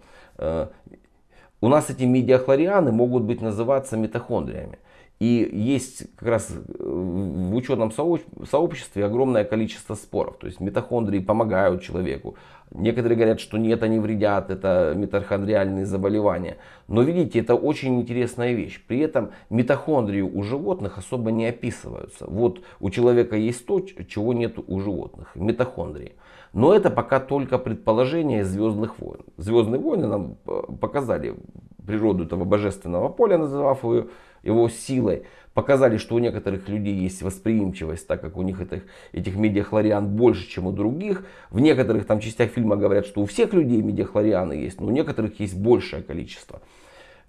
У нас эти медиахлорианы могут быть называться митохондриями. И есть как раз э, в ученом сообществе огромное количество споров. То есть митохондрии помогают человеку. Некоторые говорят, что нет, они вредят, это митохондриальные заболевания. Но видите, это очень интересная вещь. При этом митохондрии у животных особо не описываются. Вот у человека есть то, чего нет у животных. Митохондрии. Но это пока только предположение Звездных войн. Звездные войны нам э, показали природу этого божественного поля, называв ее его силой, показали, что у некоторых людей есть восприимчивость, так как у них этих, этих медиахлориан больше, чем у других. В некоторых там частях фильма говорят, что у всех людей медиахлорианы есть, но у некоторых есть большее количество.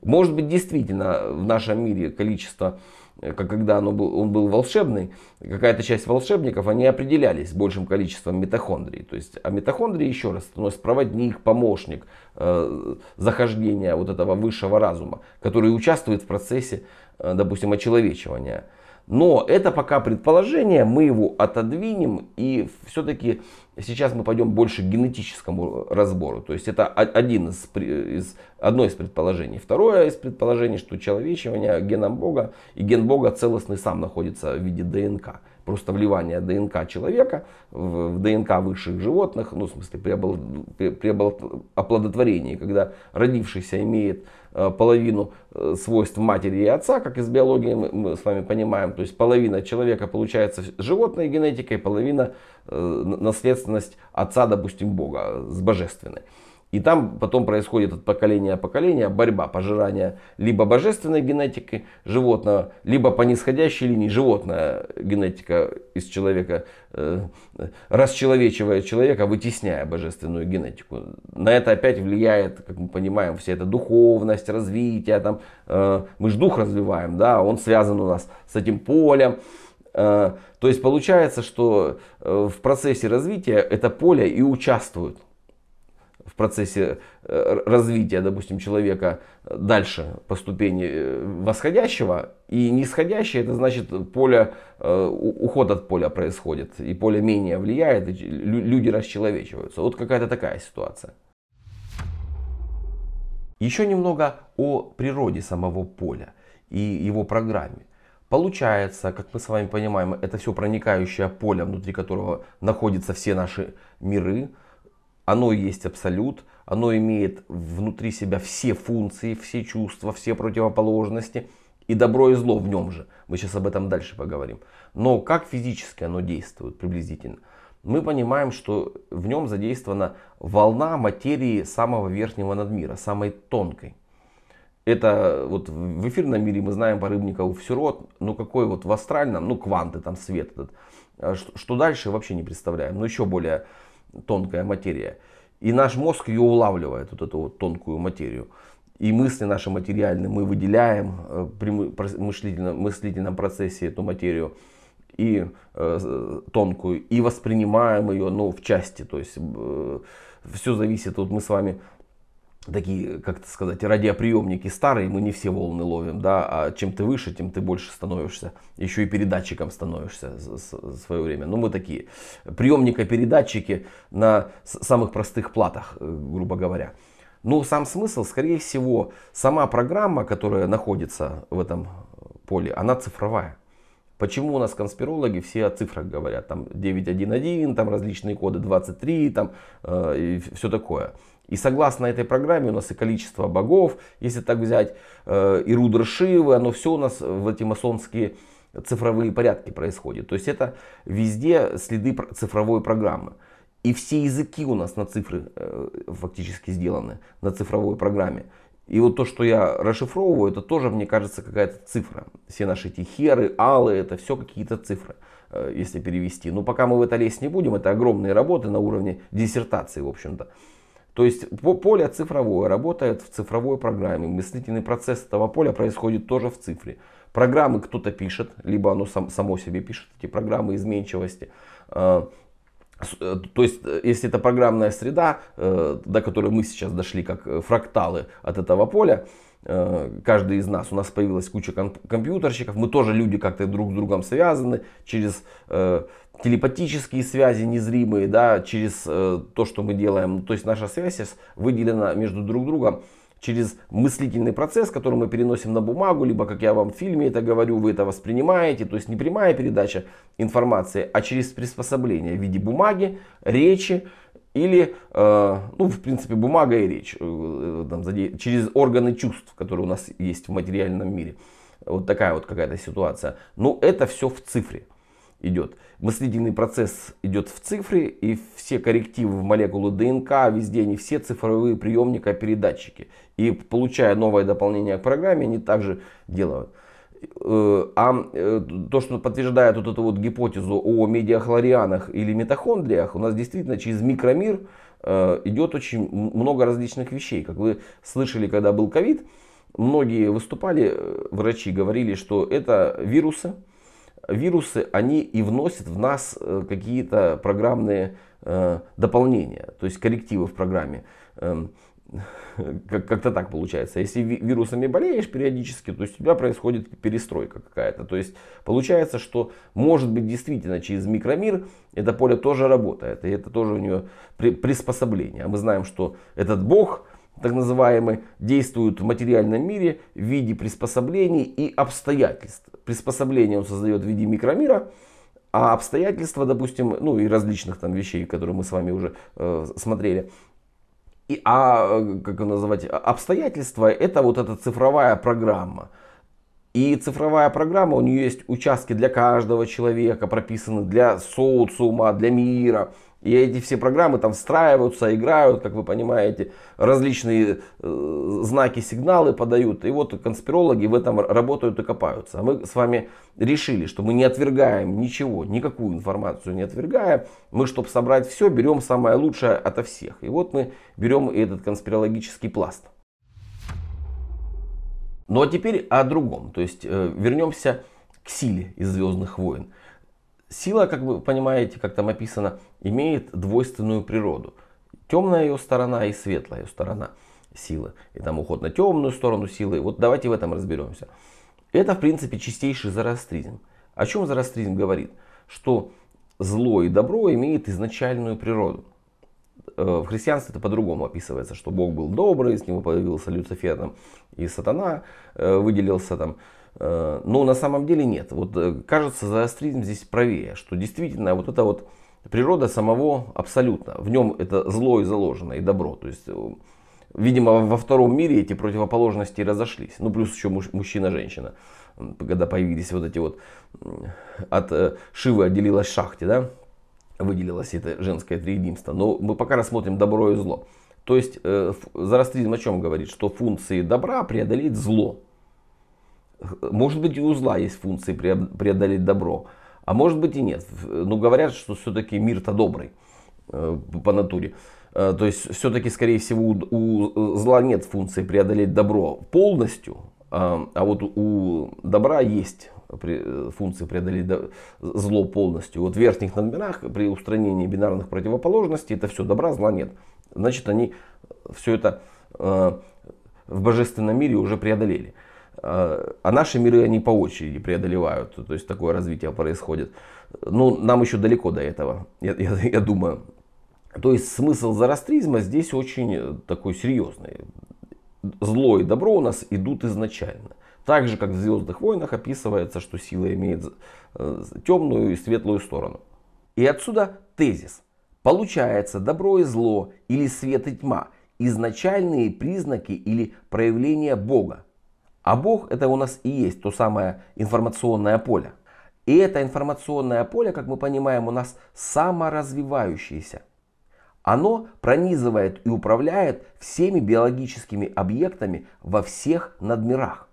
Может быть, действительно в нашем мире количество когда оно был, он был волшебный, какая-то часть волшебников, они определялись большим количеством митохондрий. То есть, а митохондрии, еще раз, есть проводник, помощник э, захождения вот этого высшего разума, который участвует в процессе, э, допустим, очеловечивания. Но это пока предположение, мы его отодвинем и все-таки сейчас мы пойдем больше к генетическому разбору. То есть это один из, из, одно из предположений. Второе из предположений, что человечивание геном Бога и ген Бога целостный сам находится в виде ДНК. Просто вливание ДНК человека в, в ДНК высших животных, ну в смысле при, обл, при, при оплодотворении, когда родившийся имеет Э, половину э, свойств матери и отца, как из биологии мы с вами понимаем. То есть половина человека получается животной генетикой, половина э, наследственность отца, допустим, Бога с божественной. И там потом происходит от поколения в поколение борьба, пожирание либо божественной генетики животного, либо по нисходящей линии животная генетика из человека э, расчеловечивая человека, вытесняя божественную генетику. На это опять влияет, как мы понимаем, вся эта духовность, развитие. Там, э, мы же дух развиваем, да, он связан у нас с этим полем. Э, то есть получается, что э, в процессе развития это поле и участвует в процессе э, развития, допустим, человека дальше по ступени э, восходящего. И нисходящее, это значит поле, э, уход от поля происходит. И поле менее влияет, и люди расчеловечиваются. Вот какая-то такая ситуация. Еще немного о природе самого поля и его программе. Получается, как мы с вами понимаем, это все проникающее поле, внутри которого находятся все наши миры, оно есть абсолют, оно имеет внутри себя все функции, все чувства, все противоположности и добро и зло в нем же. Мы сейчас об этом дальше поговорим. Но как физически оно действует приблизительно? Мы понимаем, что в нем задействована волна материи самого верхнего надмира, самой тонкой. Это вот в эфирном мире мы знаем по Рыбникову все рот, ну какой вот в астральном, ну кванты там свет этот. А что дальше вообще не представляем, но еще более тонкая материя. И наш мозг ее улавливает, вот эту вот тонкую материю. И мысли наши материальные мы выделяем э, при мыслительном, мыслительном процессе эту материю и э, тонкую, и воспринимаем ее ну, в части. То есть э, все зависит, вот мы с вами такие, как это сказать, радиоприемники старые, мы не все волны ловим, да, а чем ты выше, тем ты больше становишься, еще и передатчиком становишься в свое время. Ну, мы такие приемника-передатчики на самых простых платах, э, грубо говоря. Но сам смысл, скорее всего, сама программа, которая находится в этом поле, она цифровая. Почему у нас конспирологи все о цифрах говорят? Там 911, там различные коды 23, там э, и все такое. И согласно этой программе у нас и количество богов, если так взять, э, и Рудр Шивы, оно все у нас в эти масонские цифровые порядки происходит. То есть это везде следы цифровой программы. И все языки у нас на цифры э, фактически сделаны, на цифровой программе. И вот то, что я расшифровываю, это тоже, мне кажется, какая-то цифра. Все наши эти херы, алы, это все какие-то цифры, э, если перевести. Но пока мы в это лезть не будем, это огромные работы на уровне диссертации, в общем-то. То есть поле цифровое работает в цифровой программе. Мыслительный процесс этого поля происходит тоже в цифре. Программы кто-то пишет, либо оно сам, само себе пишет эти программы изменчивости. Э, Э, то есть, э, если это программная среда, до которой мы сейчас дошли, как фракталы от этого поля, каждый из нас, у нас появилась куча компьютерщиков, мы тоже люди как-то друг с другом связаны через телепатические связи незримые, да, через то, что мы делаем. То есть наша связь выделена между друг другом через мыслительный процесс, который мы переносим на бумагу, либо, как я вам в фильме это говорю, вы это воспринимаете, то есть не прямая передача информации, а через приспособление в виде бумаги, речи или, э, ну, в принципе, бумага и речь, э, там, через органы чувств, которые у нас есть в материальном мире. Вот такая вот какая-то ситуация. Но это все в цифре идет. Мыслительный процесс идет в цифре, и все коррективы в молекулы ДНК, везде они все цифровые приемника, передатчики. И получая новое дополнение к программе, они также делают. Э, а э, то, что подтверждает вот эту вот гипотезу о медиахлорианах или митохондриях, у нас действительно через микромир э, идет очень много различных вещей. Как вы слышали, когда был ковид, многие выступали, врачи говорили, что это вирусы, вирусы, они и вносят в нас какие-то программные дополнения, то есть коррективы в программе. Как-то так получается. Если вирусами болеешь периодически, то у тебя происходит перестройка какая-то. То есть получается, что может быть действительно через микромир это поле тоже работает. И это тоже у нее приспособление. А мы знаем, что этот бог, так называемый, действует в материальном мире в виде приспособлений и обстоятельств приспособление он создает в виде микромира, а обстоятельства, допустим, ну и различных там вещей, которые мы с вами уже э, смотрели, и, а э, как называть, обстоятельства это вот эта цифровая программа. И цифровая программа, у нее есть участки для каждого человека, прописаны для социума, для мира. И эти все программы там встраиваются, играют, как вы понимаете, различные э, знаки, сигналы подают. И вот конспирологи в этом работают и копаются. А мы с вами решили, что мы не отвергаем ничего, никакую информацию не отвергаем. Мы, чтобы собрать все, берем самое лучшее ото всех. И вот мы берем этот конспирологический пласт. Ну а теперь о другом. То есть э, вернемся к силе из Звездных войн. Сила, как вы понимаете, как там описано, имеет двойственную природу. Темная ее сторона и светлая ее сторона силы. И там уход на темную сторону силы. Вот давайте в этом разберемся. Это, в принципе, чистейший зороастризм. О чем зороастризм говорит? Что зло и добро имеет изначальную природу. Э, в христианстве это по-другому описывается, что Бог был добрый, с него появился Люцифер там, и сатана э, выделился там. Э, но на самом деле нет. Вот кажется, зороастризм здесь правее, что действительно вот эта вот природа самого абсолютно. В нем это зло и заложено, и добро. То есть, видимо, во втором мире эти противоположности разошлись. Ну, плюс еще мужчина-женщина. Когда появились вот эти вот от Шивы отделилась шахте, да, выделилось это женское триединство. Но мы пока рассмотрим добро и зло. То есть, зороастризм о чем говорит? Что функции добра преодолеть зло. Может быть и у зла есть функции преодолеть добро, а может быть и нет. Но говорят, что все-таки мир-то добрый э, по натуре. Э, то есть все-таки, скорее всего, у зла нет функции преодолеть добро полностью, а, а вот у добра есть функции преодолеть зло полностью. Вот в верхних номерах при устранении бинарных противоположностей это все добра, зла нет. Значит, они все это э, в божественном мире уже преодолели. А, наши миры, они по очереди преодолевают. То есть такое развитие происходит. Ну, нам еще далеко до этого, я, я, я думаю. То есть смысл зарастризма здесь очень такой серьезный. Зло и добро у нас идут изначально. Так же, как в Звездных войнах описывается, что сила имеет э, темную и светлую сторону. И отсюда тезис. Получается, добро и зло или свет и тьма – изначальные признаки или проявления Бога, а Бог это у нас и есть то самое информационное поле. И это информационное поле, как мы понимаем, у нас саморазвивающееся. Оно пронизывает и управляет всеми биологическими объектами во всех надмирах.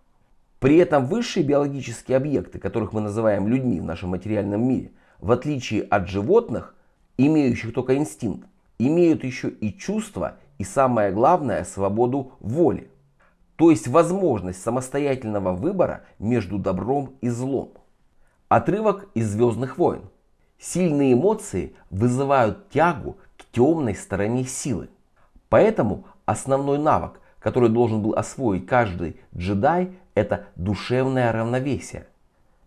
При этом высшие биологические объекты, которых мы называем людьми в нашем материальном мире, в отличие от животных, имеющих только инстинкт, имеют еще и чувства и самое главное свободу воли. То есть возможность самостоятельного выбора между добром и злом. Отрывок из Звездных войн. Сильные эмоции вызывают тягу к темной стороне силы. Поэтому основной навык, который должен был освоить каждый джедай, это душевное равновесие.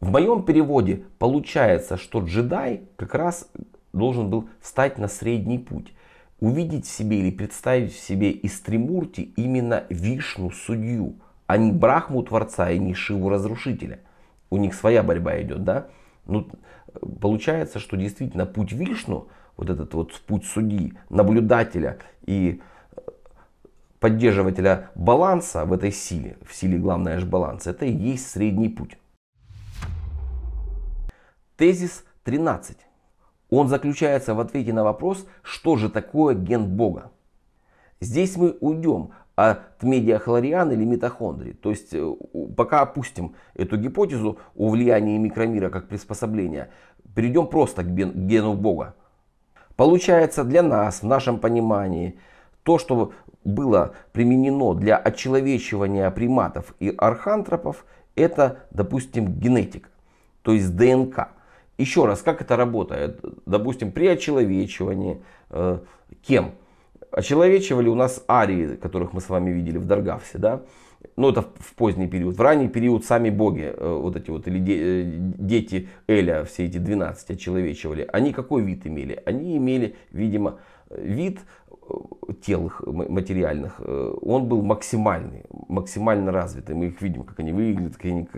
В моем переводе получается, что джедай как раз должен был встать на средний путь, увидеть в себе или представить в себе из Тримурти именно Вишну судью, а не Брахму Творца и не Шиву Разрушителя. У них своя борьба идет, да? Ну, получается, что действительно путь Вишну, вот этот вот путь судьи, наблюдателя и поддерживателя баланса в этой силе, в силе главное же баланс, это и есть средний путь. Тезис 13. Он заключается в ответе на вопрос, что же такое ген Бога. Здесь мы уйдем от медиахлориан или митохондрии. То есть э, пока опустим эту гипотезу о влиянии микромира как приспособления, перейдем просто к гену Бога. Получается для нас, в нашем понимании, то, что было применено для отчеловечивания приматов и архантропов, это, допустим, генетика, то есть ДНК. Еще раз, как это работает? Допустим, при очеловечивании э, кем? Очеловечивали у нас арии, которых мы с вами видели в Даргавсе, да? Ну, это в поздний период. В ранний период сами боги, э, вот эти вот, или де, э, дети Эля, все эти 12 очеловечивали. Они какой вид имели? Они имели, видимо, вид тел материальных, э, он был максимальный, максимально развитый. Мы их видим, как они выглядят, как они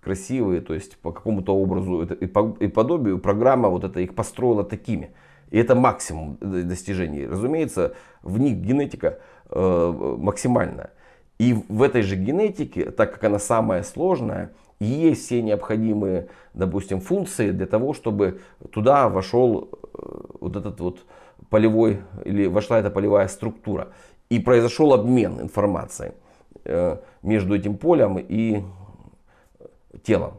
красивые, то есть по какому-то образу и, по, и подобию программа вот это их построила такими. И это максимум достижений. Разумеется, в них генетика э, максимальная. И в этой же генетике, так как она самая сложная, есть все необходимые, допустим, функции для того, чтобы туда вошел э, вот этот вот полевой, или вошла эта полевая структура. И произошел обмен информацией э, между этим полем и телом.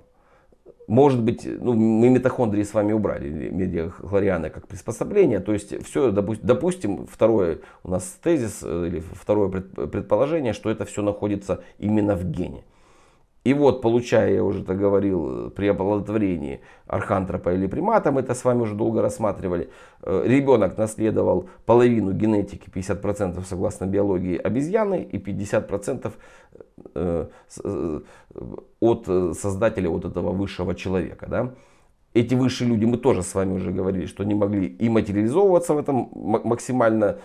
Может быть, ну, мы митохондрии с вами убрали, медиахлорианы как приспособление. То есть все, допустим, второе у нас тезис э, или второе предположение, что это все находится именно в гене. И вот, получая, я уже это говорил, при оплодотворении архантропа или примата, мы это с вами уже долго рассматривали, э, ребенок наследовал половину генетики, 50% согласно биологии обезьяны и 50% э, э, от создателя вот этого высшего человека. Да? Эти высшие люди, мы тоже с вами уже говорили, что не могли и материализовываться в этом максимально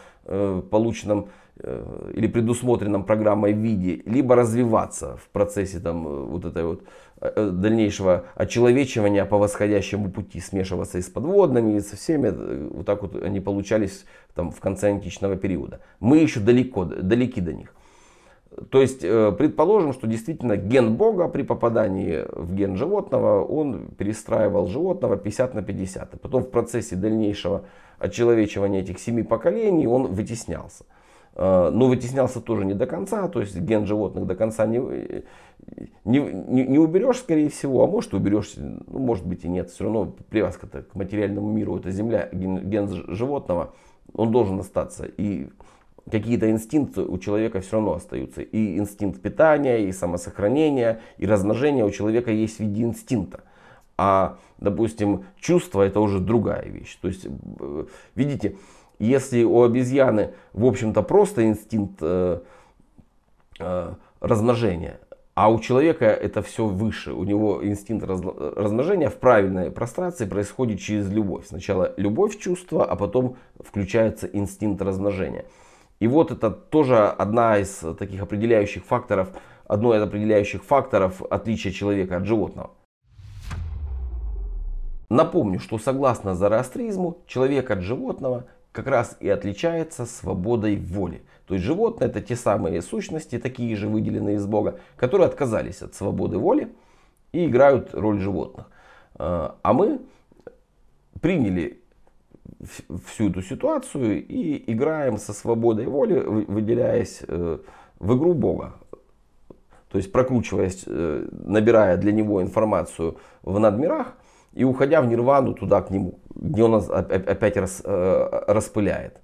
полученном Э, или предусмотренном программой виде, либо развиваться в процессе там, э, вот этой вот э, дальнейшего очеловечивания по восходящему пути, смешиваться и с подводными, и со всеми, вот так вот они получались там, в конце античного периода. Мы еще далеко, далеки до них. То есть предположим, что действительно ген Бога при попадании в ген животного, он перестраивал животного 50 на 50. И потом в процессе дальнейшего очеловечивания этих семи поколений он вытеснялся. Э, но вытеснялся тоже не до конца, то есть ген животных до конца не, не, не уберешь, скорее всего, а может уберешь, ну, может быть и нет, все равно привязка к материальному миру, это земля, ген, ген животного, он должен остаться. И какие-то инстинкты у человека все равно остаются. И инстинкт питания, и самосохранения, и размножения у человека есть в виде инстинкта. А, допустим, чувство это уже другая вещь. То есть, э, видите, если у обезьяны, в общем-то, просто инстинкт э, э, размножения, а у человека это все выше. У него инстинкт раз, размножения в правильной прострации происходит через любовь. Сначала любовь чувства, а потом включается инстинкт размножения. И вот это тоже одна из таких определяющих факторов, одно из определяющих факторов отличия человека от животного. Напомню, что согласно зороастризму, человек от животного как раз и отличается свободой воли. То есть животные это те самые сущности, такие же выделенные из Бога, которые отказались от свободы воли и играют роль животных. А, мы приняли всю эту ситуацию и играем со свободой воли, выделяясь э, в игру Бога. То есть прокручиваясь, э, набирая для него информацию в надмирах и уходя в нирвану туда к нему, где он нас опять рас, э, распыляет.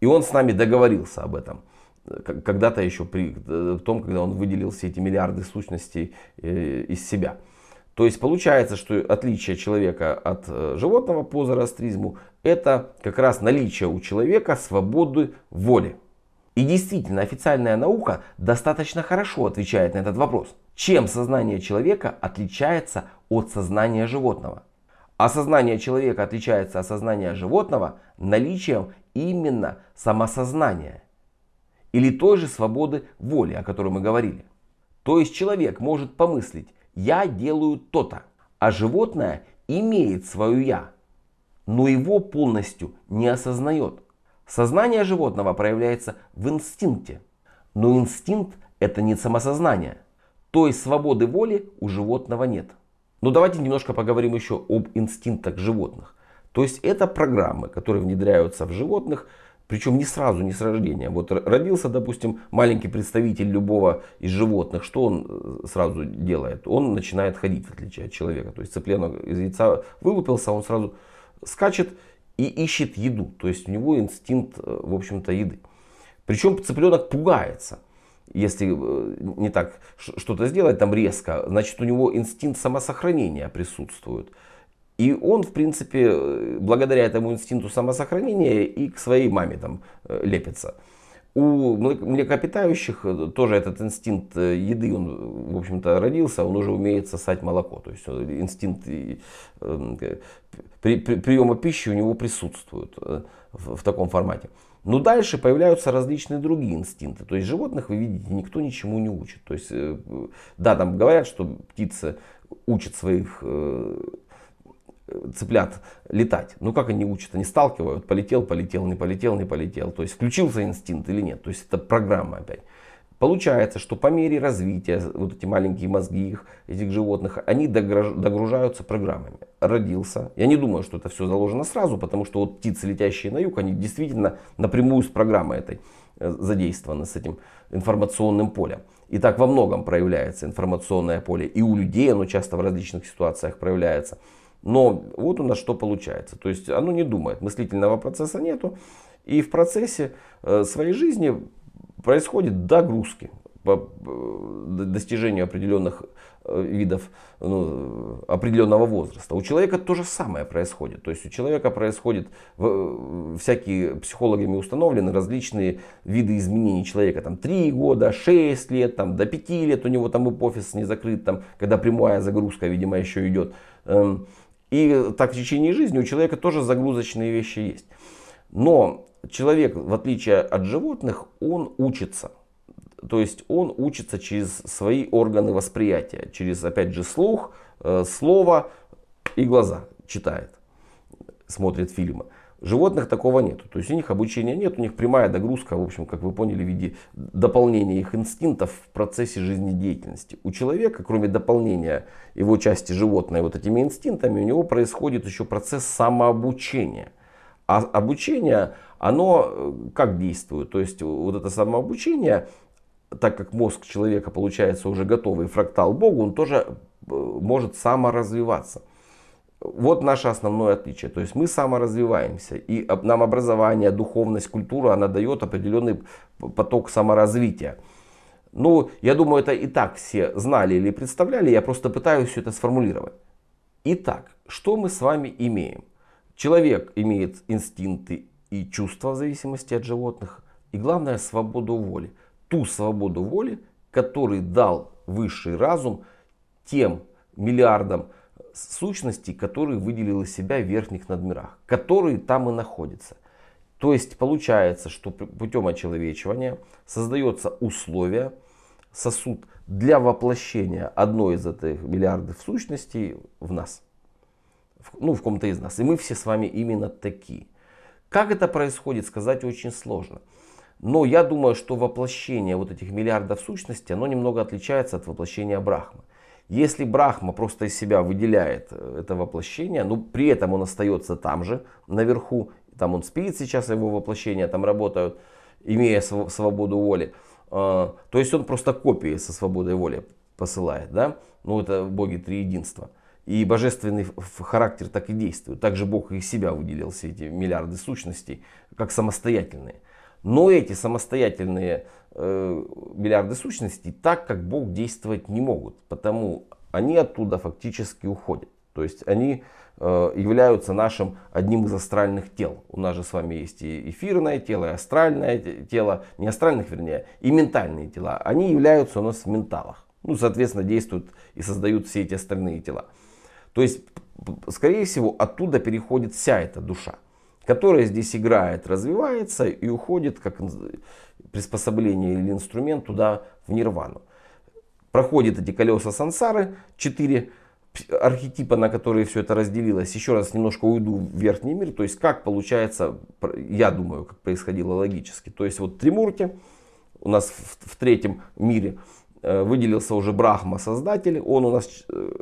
И он с нами договорился об этом. Когда-то еще при том, когда он выделил все эти миллиарды сущностей из себя. То есть получается, что отличие человека от э, животного по зороастризму это как раз наличие у человека свободы воли. И действительно, официальная наука достаточно хорошо отвечает на этот вопрос. Чем сознание человека отличается от сознания животного? А сознание человека отличается от сознания животного наличием именно самосознания. Или той же свободы воли, о которой мы говорили. То есть человек может помыслить, я делаю то-то. А животное имеет свое я, но его полностью не осознает. Сознание животного проявляется в инстинкте. Но инстинкт это не самосознание. Той свободы воли у животного нет. Но давайте немножко поговорим еще об инстинктах животных. То есть это программы, которые внедряются в животных причем не сразу, не с рождения. Вот родился, допустим, маленький представитель любого из животных. Что он э, сразу делает? Он начинает ходить, в отличие от человека. То есть цыпленок из яйца вылупился, он сразу скачет и ищет еду. То есть у него инстинкт, э, в общем-то, еды. Причем цыпленок пугается. Если э, не так что-то сделать там резко, значит у него инстинкт самосохранения присутствует. И он, в принципе, э, благодаря этому инстинкту самосохранения и к своей маме там э, лепится. У млекопитающих э, тоже этот инстинкт еды, он, в общем-то, родился, он уже умеет сосать молоко. То есть инстинкт приема пищи у него присутствует в таком формате. Но дальше появляются различные другие инстинкты. То есть животных, вы видите, никто ничему не учит. То есть, да, там говорят, что птицы учат своих цыплят летать. Ну как они учат? Они сталкивают, полетел, полетел, не полетел, не полетел. То есть включился инстинкт или нет. То есть это программа опять. Получается, что по мере развития вот эти маленькие мозги их, этих животных, они догружаются программами. Родился. Я не думаю, что это все заложено сразу, потому что вот птицы, летящие на юг, они действительно напрямую с программой этой э, задействованы, с этим информационным полем. И так во многом проявляется информационное поле. И у людей оно часто в различных ситуациях проявляется. Но вот у нас что получается. То есть оно не думает, мыслительного процесса нету. И в процессе э, своей жизни происходит догрузки по э, достижению определенных э, видов ну, определенного возраста. У человека то же самое происходит. То есть у человека происходит всякие психологами установлены различные виды изменений человека. Там 3 года, 6 лет, там, до 5 лет у него там ипофиз не закрыт, там, когда прямая загрузка, видимо, еще идет. И так в течение жизни у человека тоже загрузочные вещи есть. Но человек, в отличие от животных, он учится. То есть он учится через свои органы восприятия, через, опять же, слух, э, слово и глаза читает, смотрит фильмы. Животных такого нет. То есть у них обучения нет, у них прямая догрузка, в общем, как вы поняли, в виде дополнения их инстинктов в процессе жизнедеятельности. У человека, кроме дополнения его части животной вот этими инстинктами, у него происходит еще процесс самообучения. А обучение, оно э, как действует? То есть вот это самообучение, так как мозг человека получается уже готовый фрактал Богу, он тоже э, может саморазвиваться. Вот наше основное отличие. То есть мы саморазвиваемся. И нам образование, духовность, культура, она дает определенный поток саморазвития. Ну, я думаю, это и так все знали или представляли. Я просто пытаюсь все это сформулировать. Итак, что мы с вами имеем? Человек имеет инстинкты и чувства в зависимости от животных. И главное, свободу воли. Ту свободу воли, который дал высший разум тем миллиардам сущностей, которые выделил себя в верхних надмирах, которые там и находятся. То есть получается, что путем очеловечивания создается условие, сосуд для воплощения одной из этих миллиардов сущностей в нас. Ну, в ком-то из нас. И мы все с вами именно такие. Как это происходит, сказать очень сложно. Но я думаю, что воплощение вот этих миллиардов сущностей, оно немного отличается от воплощения Брахмы. Если Брахма просто из себя выделяет э, это воплощение, но при этом он остается там же, наверху, там он спит сейчас, его воплощения там работают, имея свободу воли. А, то есть он просто копии со свободой воли посылает, да? Ну это боги триединства. И божественный характер так и действует. Также Бог из себя выделил все эти миллиарды сущностей, как самостоятельные. Но эти самостоятельные э, миллиарды сущностей так, как Бог действовать не могут. Потому они оттуда фактически уходят. То есть они э, являются нашим одним из астральных тел. У нас же с вами есть и эфирное тело, и астральное тело, не астральных вернее, и ментальные тела. Они являются у нас в менталах. Ну, соответственно, действуют и создают все эти остальные тела. То есть, скорее всего, оттуда переходит вся эта душа, которая здесь играет, развивается и уходит как приспособление или инструмент туда в нирвану. Проходит эти колеса сансары, четыре архетипа, на которые все это разделилось. Еще раз немножко уйду в верхний мир. То есть как получается, я думаю, как происходило логически. То есть вот Тримурти у нас в, в третьем мире э, выделился уже Брахма создатель. Он у нас э,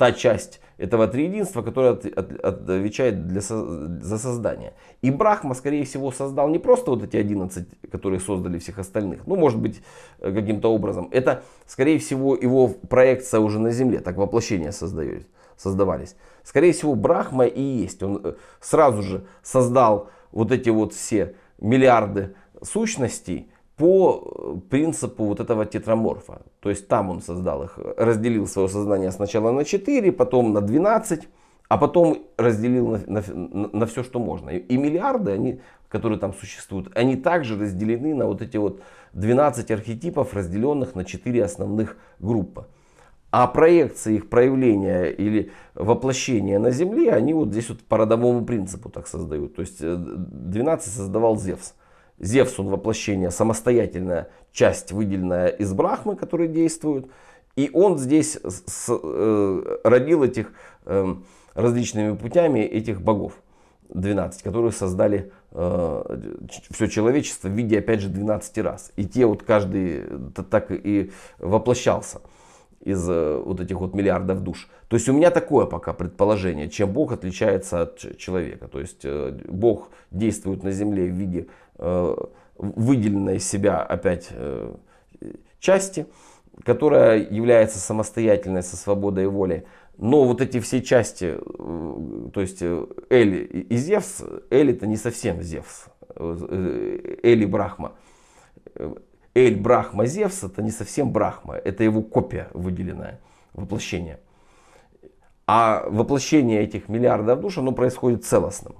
та часть этого триединства, которая от, от, отвечает для, за создание. И Брахма, скорее всего, создал не просто вот эти 11, которые создали всех остальных, ну, может быть, э, каким-то образом. Это, скорее всего, его проекция уже на Земле, так воплощения создают, создавались. Скорее всего, Брахма и есть. Он э, сразу же создал вот эти вот все миллиарды сущностей, по э, принципу вот этого тетраморфа. То есть там он создал их, разделил свое сознание сначала на 4, потом на 12, а потом разделил на, на, на все, что можно. И, миллиарды, они, которые там существуют, они также разделены на вот эти вот 12 архетипов, разделенных на 4 основных группы. А проекции их проявления или воплощения на Земле, они вот здесь вот по родовому принципу так создают. То есть 12 э, создавал Зевс. Зевс, он воплощение, самостоятельная часть, выделенная из Брахмы, которые действуют. И он здесь с, э, родил этих э, различными путями этих богов. 12, которые создали э, все человечество в виде, опять же, 12 раз. И те вот каждый так и воплощался из э, вот этих вот миллиардов душ. То есть у меня такое пока предположение, чем Бог отличается от человека. То есть э, Бог действует на земле в виде выделенной из себя опять части, которая является самостоятельной со свободой воли. Но вот эти все части, то есть Эль и Зевс, Эль это не совсем Зевс, Эль и Брахма. Эль Брахма Зевс это не совсем Брахма, это его копия выделенная, воплощение. А воплощение этих миллиардов душ, оно происходит целостным.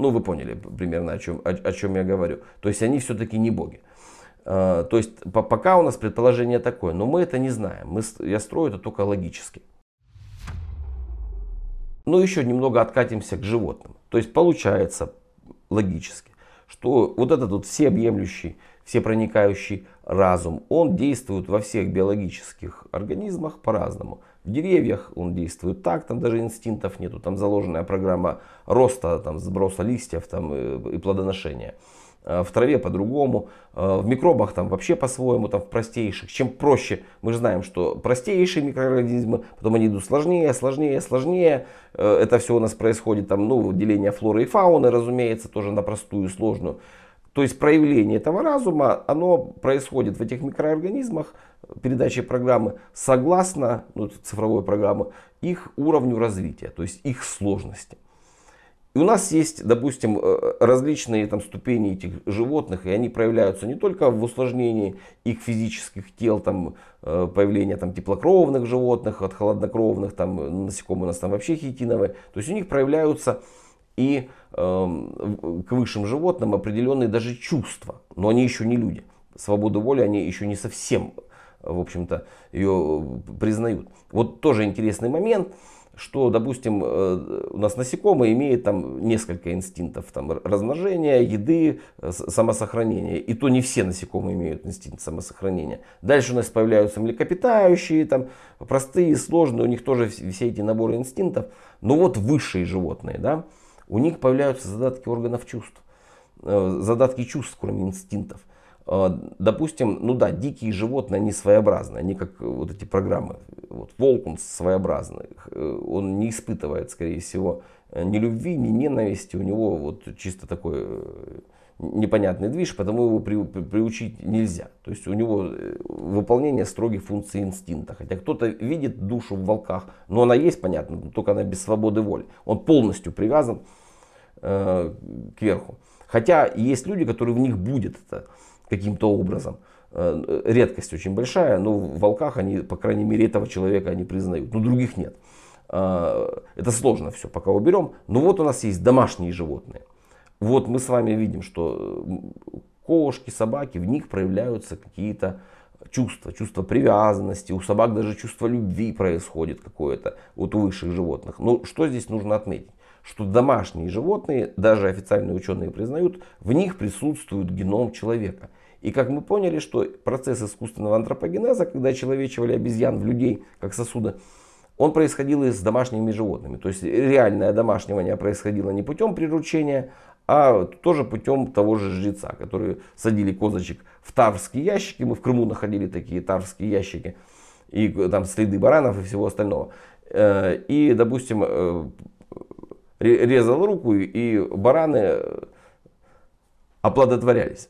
Ну, вы поняли примерно, о чем, о, о чем я говорю. То есть они все-таки не боги. А, то есть по, пока у нас предположение такое, но мы это не знаем. Мы, я строю это только логически. Ну, еще немного откатимся к животным. То есть получается логически, что вот этот вот всеобъемлющий всепроникающий разум, он действует во всех биологических организмах по-разному. В деревьях он действует так, там даже инстинктов нету, там заложенная программа роста, там сброса листьев там, и плодоношения. А в траве по-другому, а в микробах там вообще по-своему, там в простейших. Чем проще, мы же знаем, что простейшие микроорганизмы, потом они идут сложнее, сложнее, сложнее. Э, это все у нас происходит, там, ну, деление флоры и фауны, разумеется, тоже на простую, сложную. То есть проявление этого разума, оно происходит в этих микроорганизмах, передачи программы, согласно ну, цифровой программы, их уровню развития, то есть их сложности. И у нас есть, допустим, э, различные там, ступени этих животных, и они проявляются не только в усложнении их физических тел, там, э, появления там, теплокровных животных от холоднокровных, там, насекомые у нас там вообще хитиновые. То есть у них проявляются и э, к высшим животным определенные даже чувства, но они еще не люди. Свободу воли они еще не совсем, в общем-то, ее признают. Вот тоже интересный момент, что, допустим, э, у нас насекомые имеют там несколько инстинктов, там размножения, еды, самосохранения. И то не все насекомые имеют инстинкт самосохранения. Дальше у нас появляются млекопитающие, там простые, сложные, у них тоже все эти наборы инстинктов. Но вот высшие животные, да, у них появляются задатки органов чувств, э, задатки чувств, кроме инстинктов. Э, допустим, ну да, дикие животные, они своеобразные, они как вот эти программы. Вот, волк, он своеобразный, э, он не испытывает, скорее всего, ни любви, ни ненависти. У него вот чисто такой непонятный движ, потому его при, при, приучить нельзя. То есть у него э, выполнение строгих функций инстинкта. Хотя кто-то видит душу в волках, но она есть, понятно, только она без свободы воли. Он полностью привязан э, кверху. Хотя есть люди, которые в них будет это каким-то образом. Э, редкость очень большая, но в волках они, по крайней мере, этого человека они признают, но других нет. Э, это сложно все, пока уберем. Но вот у нас есть домашние животные. Вот мы с вами видим, что кошки, собаки, в них проявляются какие-то чувства, чувство привязанности, у собак даже чувство любви происходит какое-то, вот у высших животных. Но что здесь нужно отметить? Что домашние животные, даже официальные ученые признают, в них присутствует геном человека. И как мы поняли, что процесс искусственного антропогенеза, когда человечивали обезьян в людей как сосуды, он происходил и с домашними животными. То есть реальное домашнивание происходило не путем приручения, а тоже путем того же жреца, которые садили козочек в таврские ящики. Мы в Крыму находили такие таврские ящики. И там следы баранов и всего остального. Э, и, допустим, э, резал руку, и бараны оплодотворялись.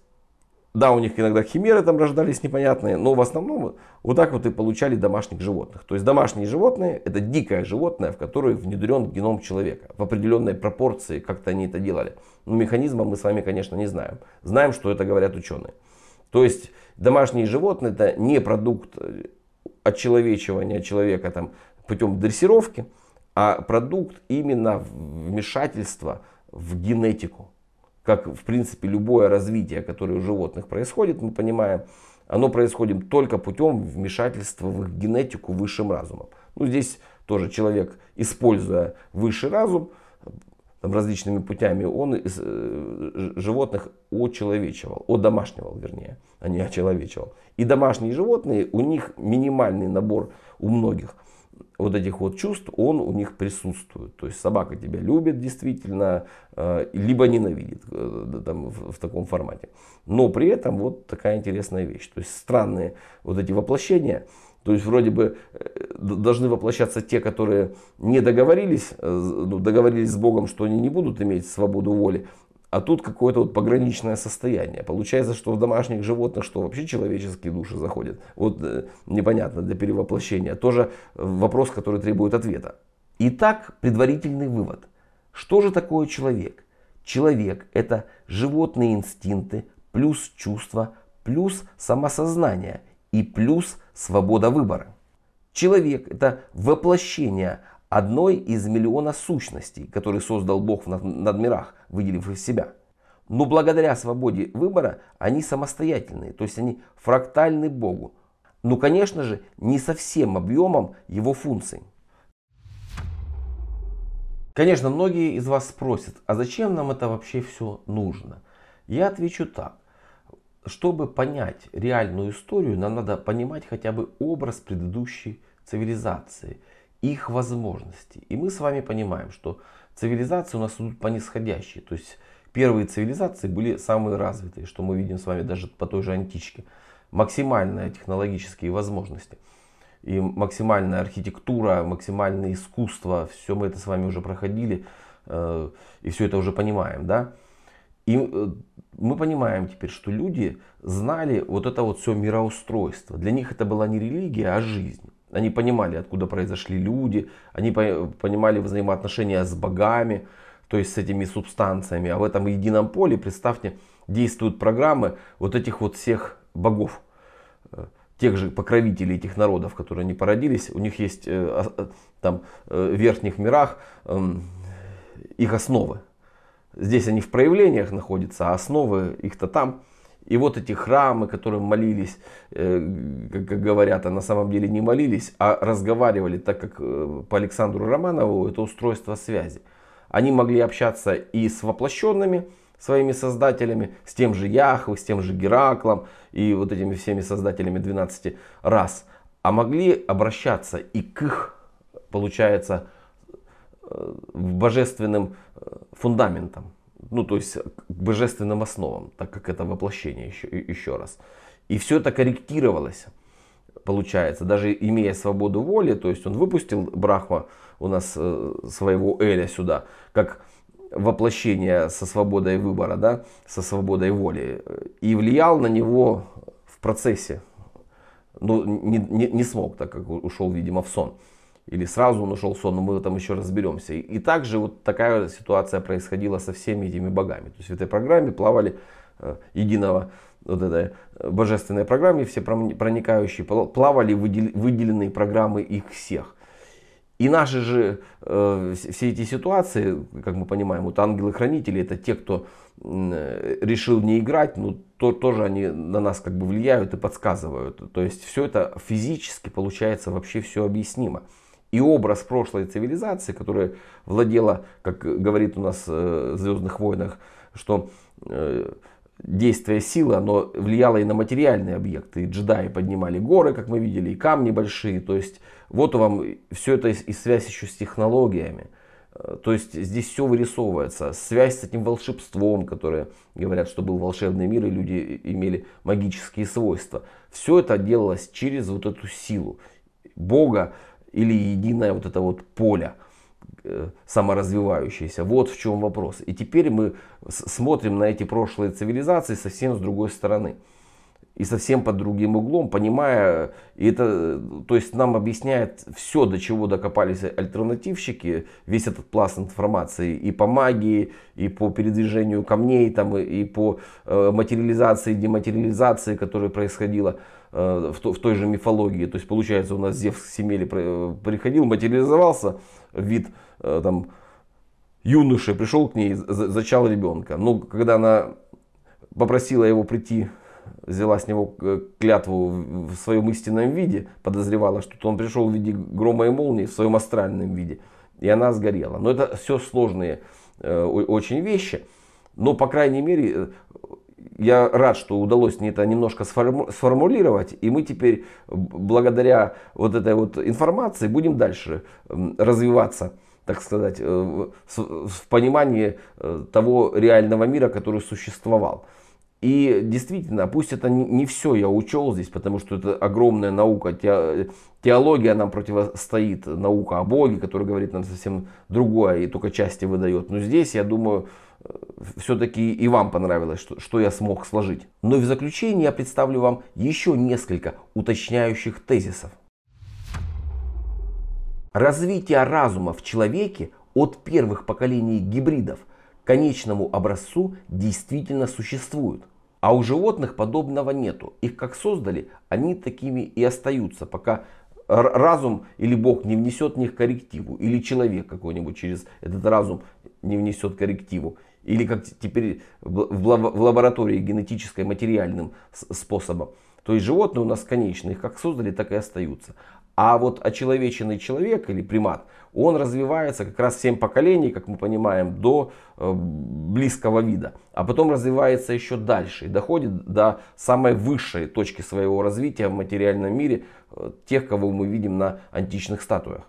Да, у них иногда химеры там рождались непонятные, но в основном вот так вот и получали домашних животных. То есть домашние животные это дикое животное, в которое внедрен геном человека. В определенной пропорции как-то они это делали. Но механизма мы с вами, конечно, не знаем. Знаем, что это говорят ученые. То есть домашние животные это не продукт отчеловечивания человека там, путем дрессировки, а продукт именно вмешательства в генетику как в принципе любое развитие, которое у животных происходит, мы понимаем, оно происходит только путем вмешательства в их генетику высшим разумом. Ну, здесь тоже человек, используя высший разум, там, различными путями, он из, э, животных очеловечивал, одомашнивал, вернее, а не очеловечивал. И домашние животные, у них минимальный набор у многих – вот этих вот чувств, он у них присутствует. То есть собака тебя любит действительно, э, либо ненавидит э, там, в, в таком формате. Но при этом вот такая интересная вещь. То есть странные вот эти воплощения. То есть вроде бы э, должны воплощаться те, которые не договорились, ну, договорились с Богом, что они не будут иметь свободу воли, а тут какое-то вот пограничное состояние. Получается, что в домашних животных, что вообще человеческие души заходят. Вот э, непонятно для перевоплощения. Тоже вопрос, который требует ответа. Итак, предварительный вывод. Что же такое человек? Человек – это животные инстинкты, плюс чувства, плюс самосознание и плюс свобода выбора. Человек – это воплощение одной из миллиона сущностей, которые создал Бог в надмирах, выделив из себя. Но благодаря свободе выбора они самостоятельные, то есть они фрактальны Богу. Но, конечно же, не со всем объемом его функций. Конечно, многие из вас спросят, а зачем нам это вообще все нужно? Я отвечу так. Чтобы понять реальную историю, нам надо понимать хотя бы образ предыдущей цивилизации – их возможностей. И мы с вами понимаем, что цивилизации у нас идут по нисходящей. То есть первые цивилизации были самые развитые, что мы видим с вами даже по той же античке. Максимальные технологические возможности. И максимальная архитектура, максимальное искусство, все мы это с вами уже проходили, э, и все это уже понимаем, да? И э, мы понимаем теперь, что люди знали вот это вот все мироустройство. Для них это была не религия, а жизнь. Они понимали, откуда произошли люди, они понимали взаимоотношения с богами, то есть с этими субстанциями. А в этом едином поле, представьте, действуют программы вот этих вот всех богов, э, тех же покровителей этих народов, которые они породились. У них есть э, э, там в верхних мирах эм, их основы. Здесь они в проявлениях находятся, а основы их-то там. И вот эти храмы, которым молились, э, как говорят, а на самом деле не молились, а разговаривали, так как э, по Александру Романову это устройство связи. Они могли общаться и с воплощенными своими создателями, с тем же Яхвой, с тем же Гераклом и вот этими всеми создателями 12 раз. А могли обращаться и к их, получается, э, божественным фундаментам ну, то есть к божественным основам, так как это воплощение еще, еще раз. И все это корректировалось получается, даже имея свободу воли, то есть он выпустил Брахма у нас э, своего Эля сюда, как воплощение со свободой выбора, да, со свободой воли, и влиял на него в процессе. Но ну, не, не, не смог, так как ушел, видимо, в сон. Или сразу он ушел в сон, но мы в этом еще разберемся. И, также вот такая ситуация происходила со всеми этими богами. То есть в этой программе плавали э, единого вот этой э, божественной программе, все проникающие плавали выделенные программы их всех. И наши же э, все эти ситуации, как мы понимаем, вот ангелы-хранители это те, кто э, решил не играть, но то, тоже они на нас как бы влияют и подсказывают. То есть все это физически получается вообще все объяснимо. И образ прошлой цивилизации, которая владела, как говорит у нас э, в Звездных войнах, что э, действие силы, оно влияло и на материальные объекты. И джедаи поднимали горы, как мы видели, и камни большие. То есть вот вам все это и связь еще с технологиями. Э, то есть здесь все вырисовывается. Связь с этим волшебством, которое говорят, что был волшебный мир, и люди имели магические свойства. Все это делалось через вот эту силу Бога или единое вот это вот поле. Э, саморазвивающиеся. Вот в чем вопрос. И теперь мы смотрим на эти прошлые цивилизации совсем с другой стороны. И совсем под другим углом, понимая, и это, то есть нам объясняет все, до чего докопались альтернативщики, весь этот пласт информации и по магии, и по передвижению камней, там, и по э, материализации, дематериализации, которая происходила э, в, в той же мифологии. То есть получается у нас Зевс к Семеле приходил, материализовался, вид Э, там, юноши, пришел к ней, зачал ребенка. Но когда она попросила его прийти, взяла с него э, клятву в своем истинном виде, подозревала, что он пришел в виде грома и молнии, в своем астральном виде, и она сгорела. Но это все сложные э, очень вещи. Но, по крайней мере, я рад, что удалось мне это немножко сформулировать, и мы теперь, благодаря вот этой вот информации, будем дальше развиваться так сказать, э, в понимании э, того реального мира, который существовал. И действительно, пусть это не все я учел здесь, потому что это огромная наука, теология нам противостоит, наука о Боге, которая говорит нам совсем другое и только части выдает. Но здесь, я думаю, все-таки и вам понравилось, что, что я смог сложить. Но и в заключение я представлю вам еще несколько уточняющих тезисов. Развитие разума в человеке от первых поколений гибридов к конечному образцу действительно существует. А у животных подобного нету. Их как создали, они такими и остаются, пока разум или Бог не внесет в них коррективу, или человек какой-нибудь через этот разум не внесет коррективу, или как теперь в лаборатории генетической материальным способом. То есть животные у нас конечные, их как создали, так и остаются. А вот очеловеченный человек или примат, он развивается как раз 7 поколений, как мы понимаем, до э, близкого вида. А потом развивается еще дальше и доходит до самой высшей точки своего развития в материальном мире, э, тех, кого мы видим на античных статуях.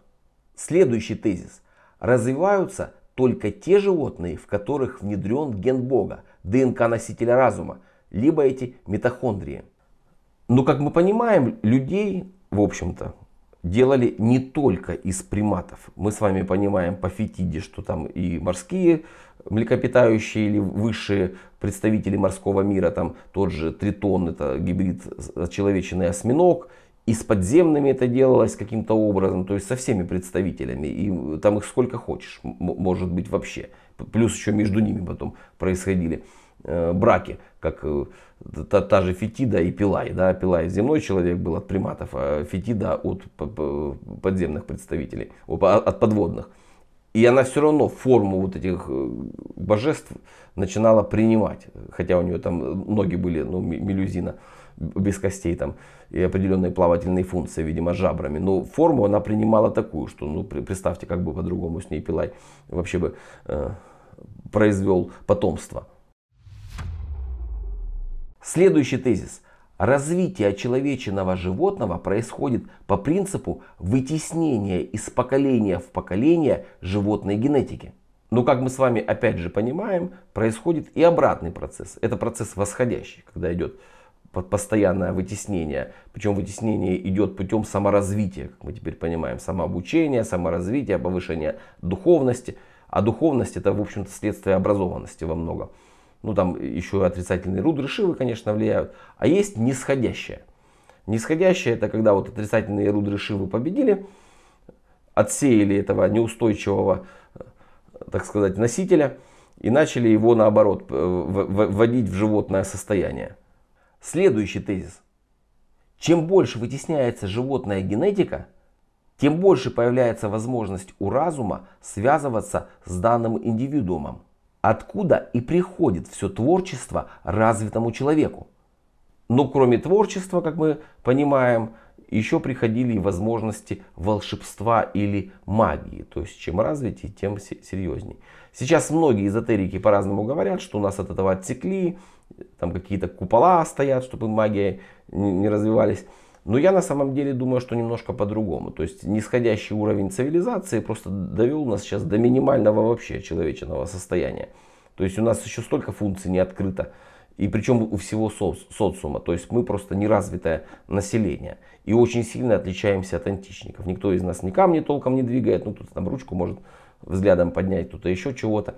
Следующий тезис. Развиваются только те животные, в которых внедрен ген Бога, ДНК носителя разума, либо эти митохондрии. Но как мы понимаем, людей, в общем-то, делали не только из приматов. Мы с вами понимаем по фетиде, что там и морские млекопитающие или высшие представители морского мира, там тот же тритон, это гибрид человечный осьминог, и с подземными это делалось каким-то образом, то есть со всеми представителями, и там их сколько хочешь, может быть вообще. Плюс еще между ними потом происходили э, браки, как э, та, та же Фетида и Пилай. Да? Пилай земной человек был от приматов, а Фетида от подземных представителей, от подводных. И она все равно форму вот этих э, божеств начинала принимать. Хотя у нее там ноги были, ну, мелюзина без костей там и определенные плавательные функции, видимо, жабрами. Но форму она принимала такую, что, ну, представьте, как бы по-другому с ней Пилай вообще бы э, произвел потомство. Следующий тезис. Развитие человечного животного происходит по принципу вытеснения из поколения в поколение животной генетики. Но как мы с вами опять же понимаем, происходит и обратный процесс. Это процесс восходящий, когда идет постоянное вытеснение. Причем вытеснение идет путем саморазвития, как мы теперь понимаем, самообучения, саморазвития, повышения духовности. А духовность это, в общем-то, следствие образованности во многом. Ну, там еще отрицательные рудры Шивы, конечно, влияют. А есть нисходящее. Нисходящее это когда вот отрицательные рудры Шивы победили, отсеяли этого неустойчивого, так сказать, носителя и начали его наоборот вводить в животное состояние. Следующий тезис. Чем больше вытесняется животная генетика, тем больше появляется возможность у разума связываться с данным индивидуумом. Откуда и приходит все творчество развитому человеку. Но кроме творчества, как мы понимаем, еще приходили и возможности волшебства или магии. То есть чем развитее, тем серьезней. Сейчас многие эзотерики по-разному говорят, что у нас от этого отсекли, там какие-то купола стоят, чтобы магия не развивались. Но я на самом деле думаю, что немножко по-другому. То есть нисходящий уровень цивилизации просто довел нас сейчас до минимального вообще человеческого состояния. То есть у нас еще столько функций не открыто. И причем у всего со социума. То есть мы просто неразвитое население. И очень сильно отличаемся от античников. Никто из нас ни камни толком не двигает. Ну тут там ручку может взглядом поднять, кто-то еще чего-то.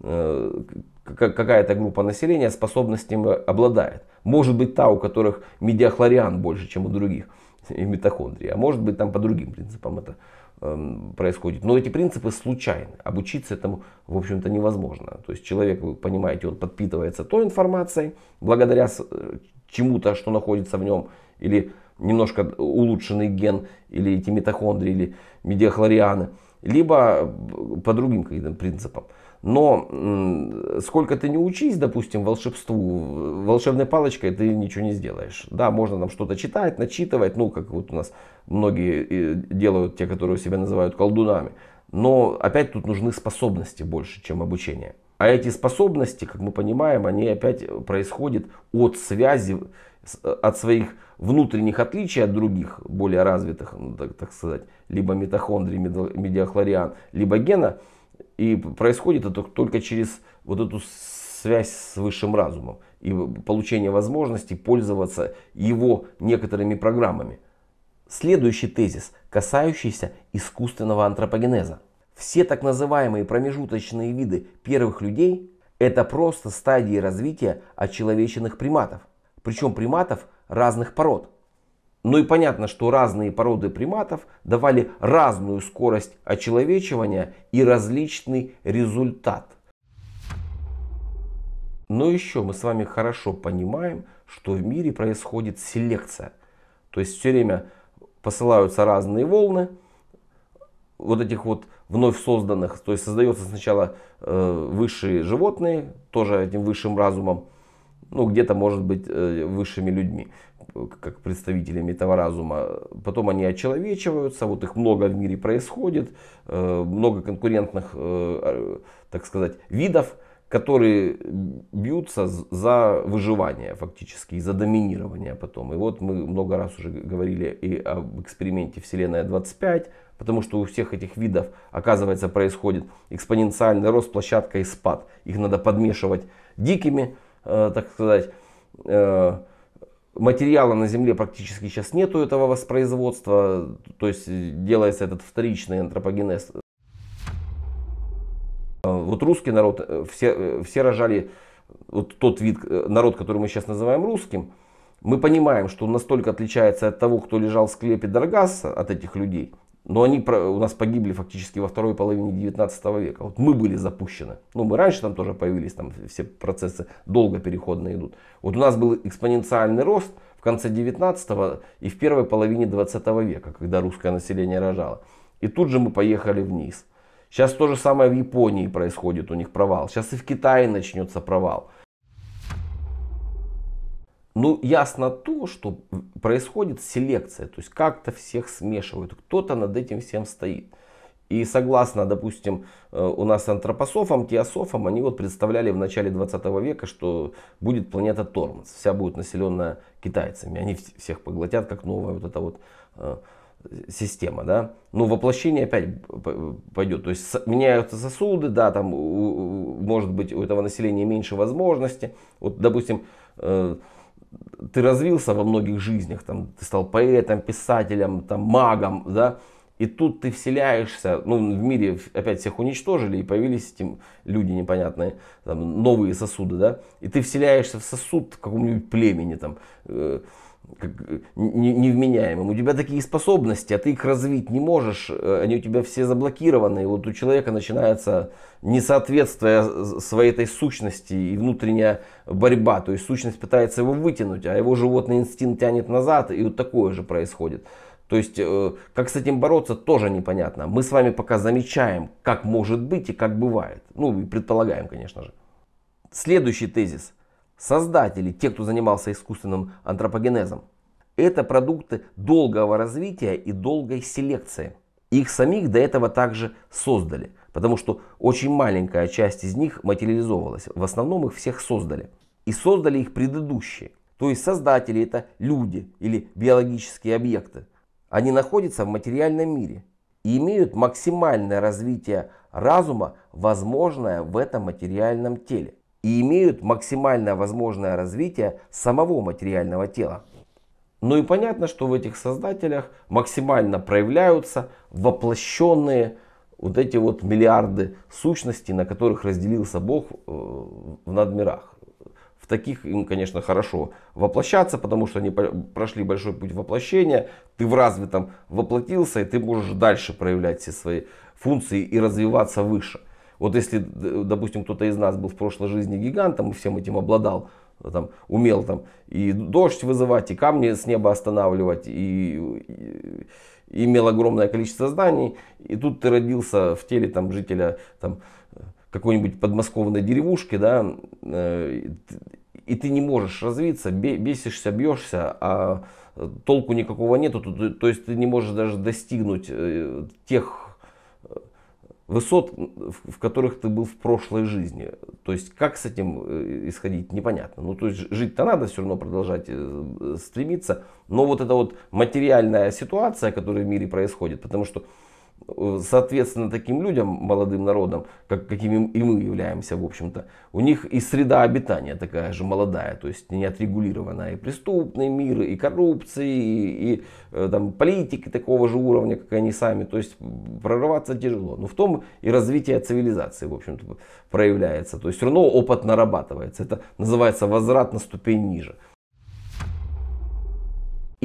Э, какая-то группа населения способностями обладает. Может быть та, у которых медиахлориан больше, чем у других, и митохондрии. А может быть там по другим принципам это э, происходит. Но эти принципы случайны. Обучиться этому, в общем-то, невозможно. То есть человек, вы понимаете, он подпитывается той информацией, благодаря э, чему-то, что находится в нем, или немножко улучшенный ген, или эти митохондрии, или медиахлорианы, либо по другим каким-то принципам. Но сколько ты не учись, допустим, волшебству, волшебной палочкой ты ничего не сделаешь. Да, можно там что-то читать, начитывать, ну, как вот у нас многие э, делают, те, которые себя называют колдунами. Но опять тут нужны способности больше, чем обучение. А эти способности, как мы понимаем, они опять происходят от связи, от своих внутренних отличий от других, более развитых, ну, так, так сказать, либо митохондрий, медиахлориан, либо гена, и происходит это только через вот эту связь с высшим разумом и получение возможности пользоваться его некоторыми программами. Следующий тезис, касающийся искусственного антропогенеза. Все так называемые промежуточные виды первых людей – это просто стадии развития очеловеченных приматов. Причем приматов разных пород. Ну и понятно, что разные породы приматов давали разную скорость очеловечивания и различный результат. Но еще мы с вами хорошо понимаем, что в мире происходит селекция. То есть все время посылаются разные волны вот этих вот вновь созданных. То есть создается сначала э, высшие животные, тоже этим высшим разумом, ну где-то может быть э, высшими людьми как представителями этого разума. Потом они очеловечиваются, вот их много в мире происходит, э, много конкурентных, э, так сказать, видов, которые бьются за выживание фактически, и за доминирование потом. И вот мы много раз уже говорили и об эксперименте Вселенная 25, потому что у всех этих видов, оказывается, происходит экспоненциальный рост, площадка и спад. Их надо подмешивать дикими, так сказать, материала на Земле практически сейчас нету этого воспроизводства, то есть делается этот вторичный антропогенез. Вот русский народ, э, все, э, все рожали, вот тот вид, э, народ, который мы сейчас называем русским, мы понимаем, что он настолько отличается от того, кто лежал в склепе Даргаса, от этих людей, но они у нас погибли фактически во второй половине 19 века. Вот мы были запущены. Ну, мы раньше там тоже появились, там все процессы долго переходно идут. Вот у нас был экспоненциальный рост в конце 19 и в первой половине 20 века, когда русское население рожало. И тут же мы поехали вниз. Сейчас то же самое в Японии происходит, у них провал. Сейчас и в Китае начнется провал. Ну, ясно то, что происходит селекция, то есть как-то всех смешивают, кто-то над этим всем стоит. И согласно, допустим, э, у нас антропософам, теософам, они вот представляли в начале 20 века, что будет планета Тормоз, вся будет населенная китайцами, они всех поглотят, как новая вот эта вот э, система, да. Но воплощение опять пойдет, то есть меняются сосуды, да, там может быть у этого населения меньше возможностей. Вот, допустим, э, ты развился во многих жизнях, там, ты стал поэтом, писателем, там, магом, да, и тут ты вселяешься, ну, в мире опять всех уничтожили, и появились эти люди непонятные, там, новые сосуды, да, и ты вселяешься в сосуд какому-нибудь племени, там, э, невменяемым. У тебя такие способности, а ты их развить не можешь, э, они у тебя все заблокированы, и вот у человека начинается несоответствие своей этой сущности и внутренняя борьба, то есть сущность пытается его вытянуть, а его животный инстинкт тянет назад, и вот такое же происходит. То есть, э, как с этим бороться, тоже непонятно. Мы с вами пока замечаем, как может быть и как бывает. Ну, и предполагаем, конечно же. Следующий тезис. Создатели, те, кто занимался искусственным антропогенезом, это продукты долгого развития и долгой селекции. Их самих до этого также создали, потому что очень маленькая часть из них материализовалась. В основном их всех создали. И создали их предыдущие. То есть создатели это люди или биологические объекты. Они находятся в материальном мире и имеют максимальное развитие разума, возможное в этом материальном теле. И имеют максимальное возможное развитие самого материального тела. Ну и понятно, что в этих создателях максимально проявляются воплощенные вот эти вот миллиарды сущностей, на которых разделился Бог э, в надмирах в таких им, конечно, хорошо воплощаться, потому что они прошли большой путь воплощения, ты в развитом воплотился, и ты можешь дальше проявлять все свои функции и развиваться выше. Вот если, допустим, кто-то из нас был в прошлой жизни гигантом и всем этим обладал, там, умел там и дождь вызывать, и камни с неба останавливать, и, и, и имел огромное количество зданий, и тут ты родился в теле там, жителя там, какой-нибудь подмосковной деревушки, да, э, и ты не можешь развиться, бесишься, бьешься, а толку никакого нету, то, то есть ты не можешь даже достигнуть э, тех высот, в которых ты был в прошлой жизни. То есть как с этим исходить, непонятно. Ну то есть жить-то надо все равно продолжать стремиться, но вот эта вот материальная ситуация, которая в мире происходит, потому что соответственно, таким людям, молодым народам, как, какими и мы являемся, в общем-то, у них и среда обитания такая же молодая, то есть не отрегулированная, и преступный мир, и коррупции, и, и э, там, политики такого же уровня, как они сами, то есть прорываться тяжело. Но в том и развитие цивилизации, в общем-то, проявляется, то есть все равно опыт нарабатывается, это называется возврат на ступень ниже.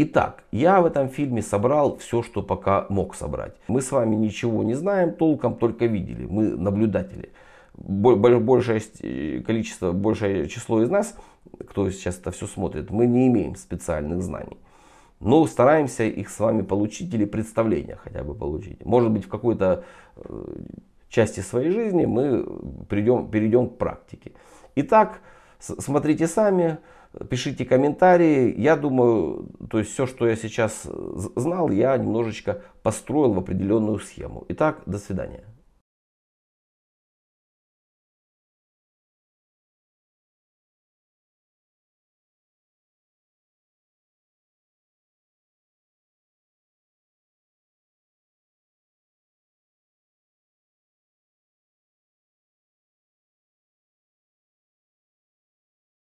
Итак, я в этом фильме собрал все, что пока мог собрать. Мы с вами ничего не знаем толком, только видели. Мы наблюдатели. Большее э, количество, большее число из нас, кто сейчас это все смотрит, мы не имеем специальных знаний. Но стараемся их с вами получить или представления хотя бы получить. Может быть в какой-то э, части своей жизни мы придем, перейдем к практике. Итак, смотрите сами. Пишите комментарии. Я думаю, то есть все, что я сейчас знал, я немножечко построил в определенную схему. Итак, до свидания.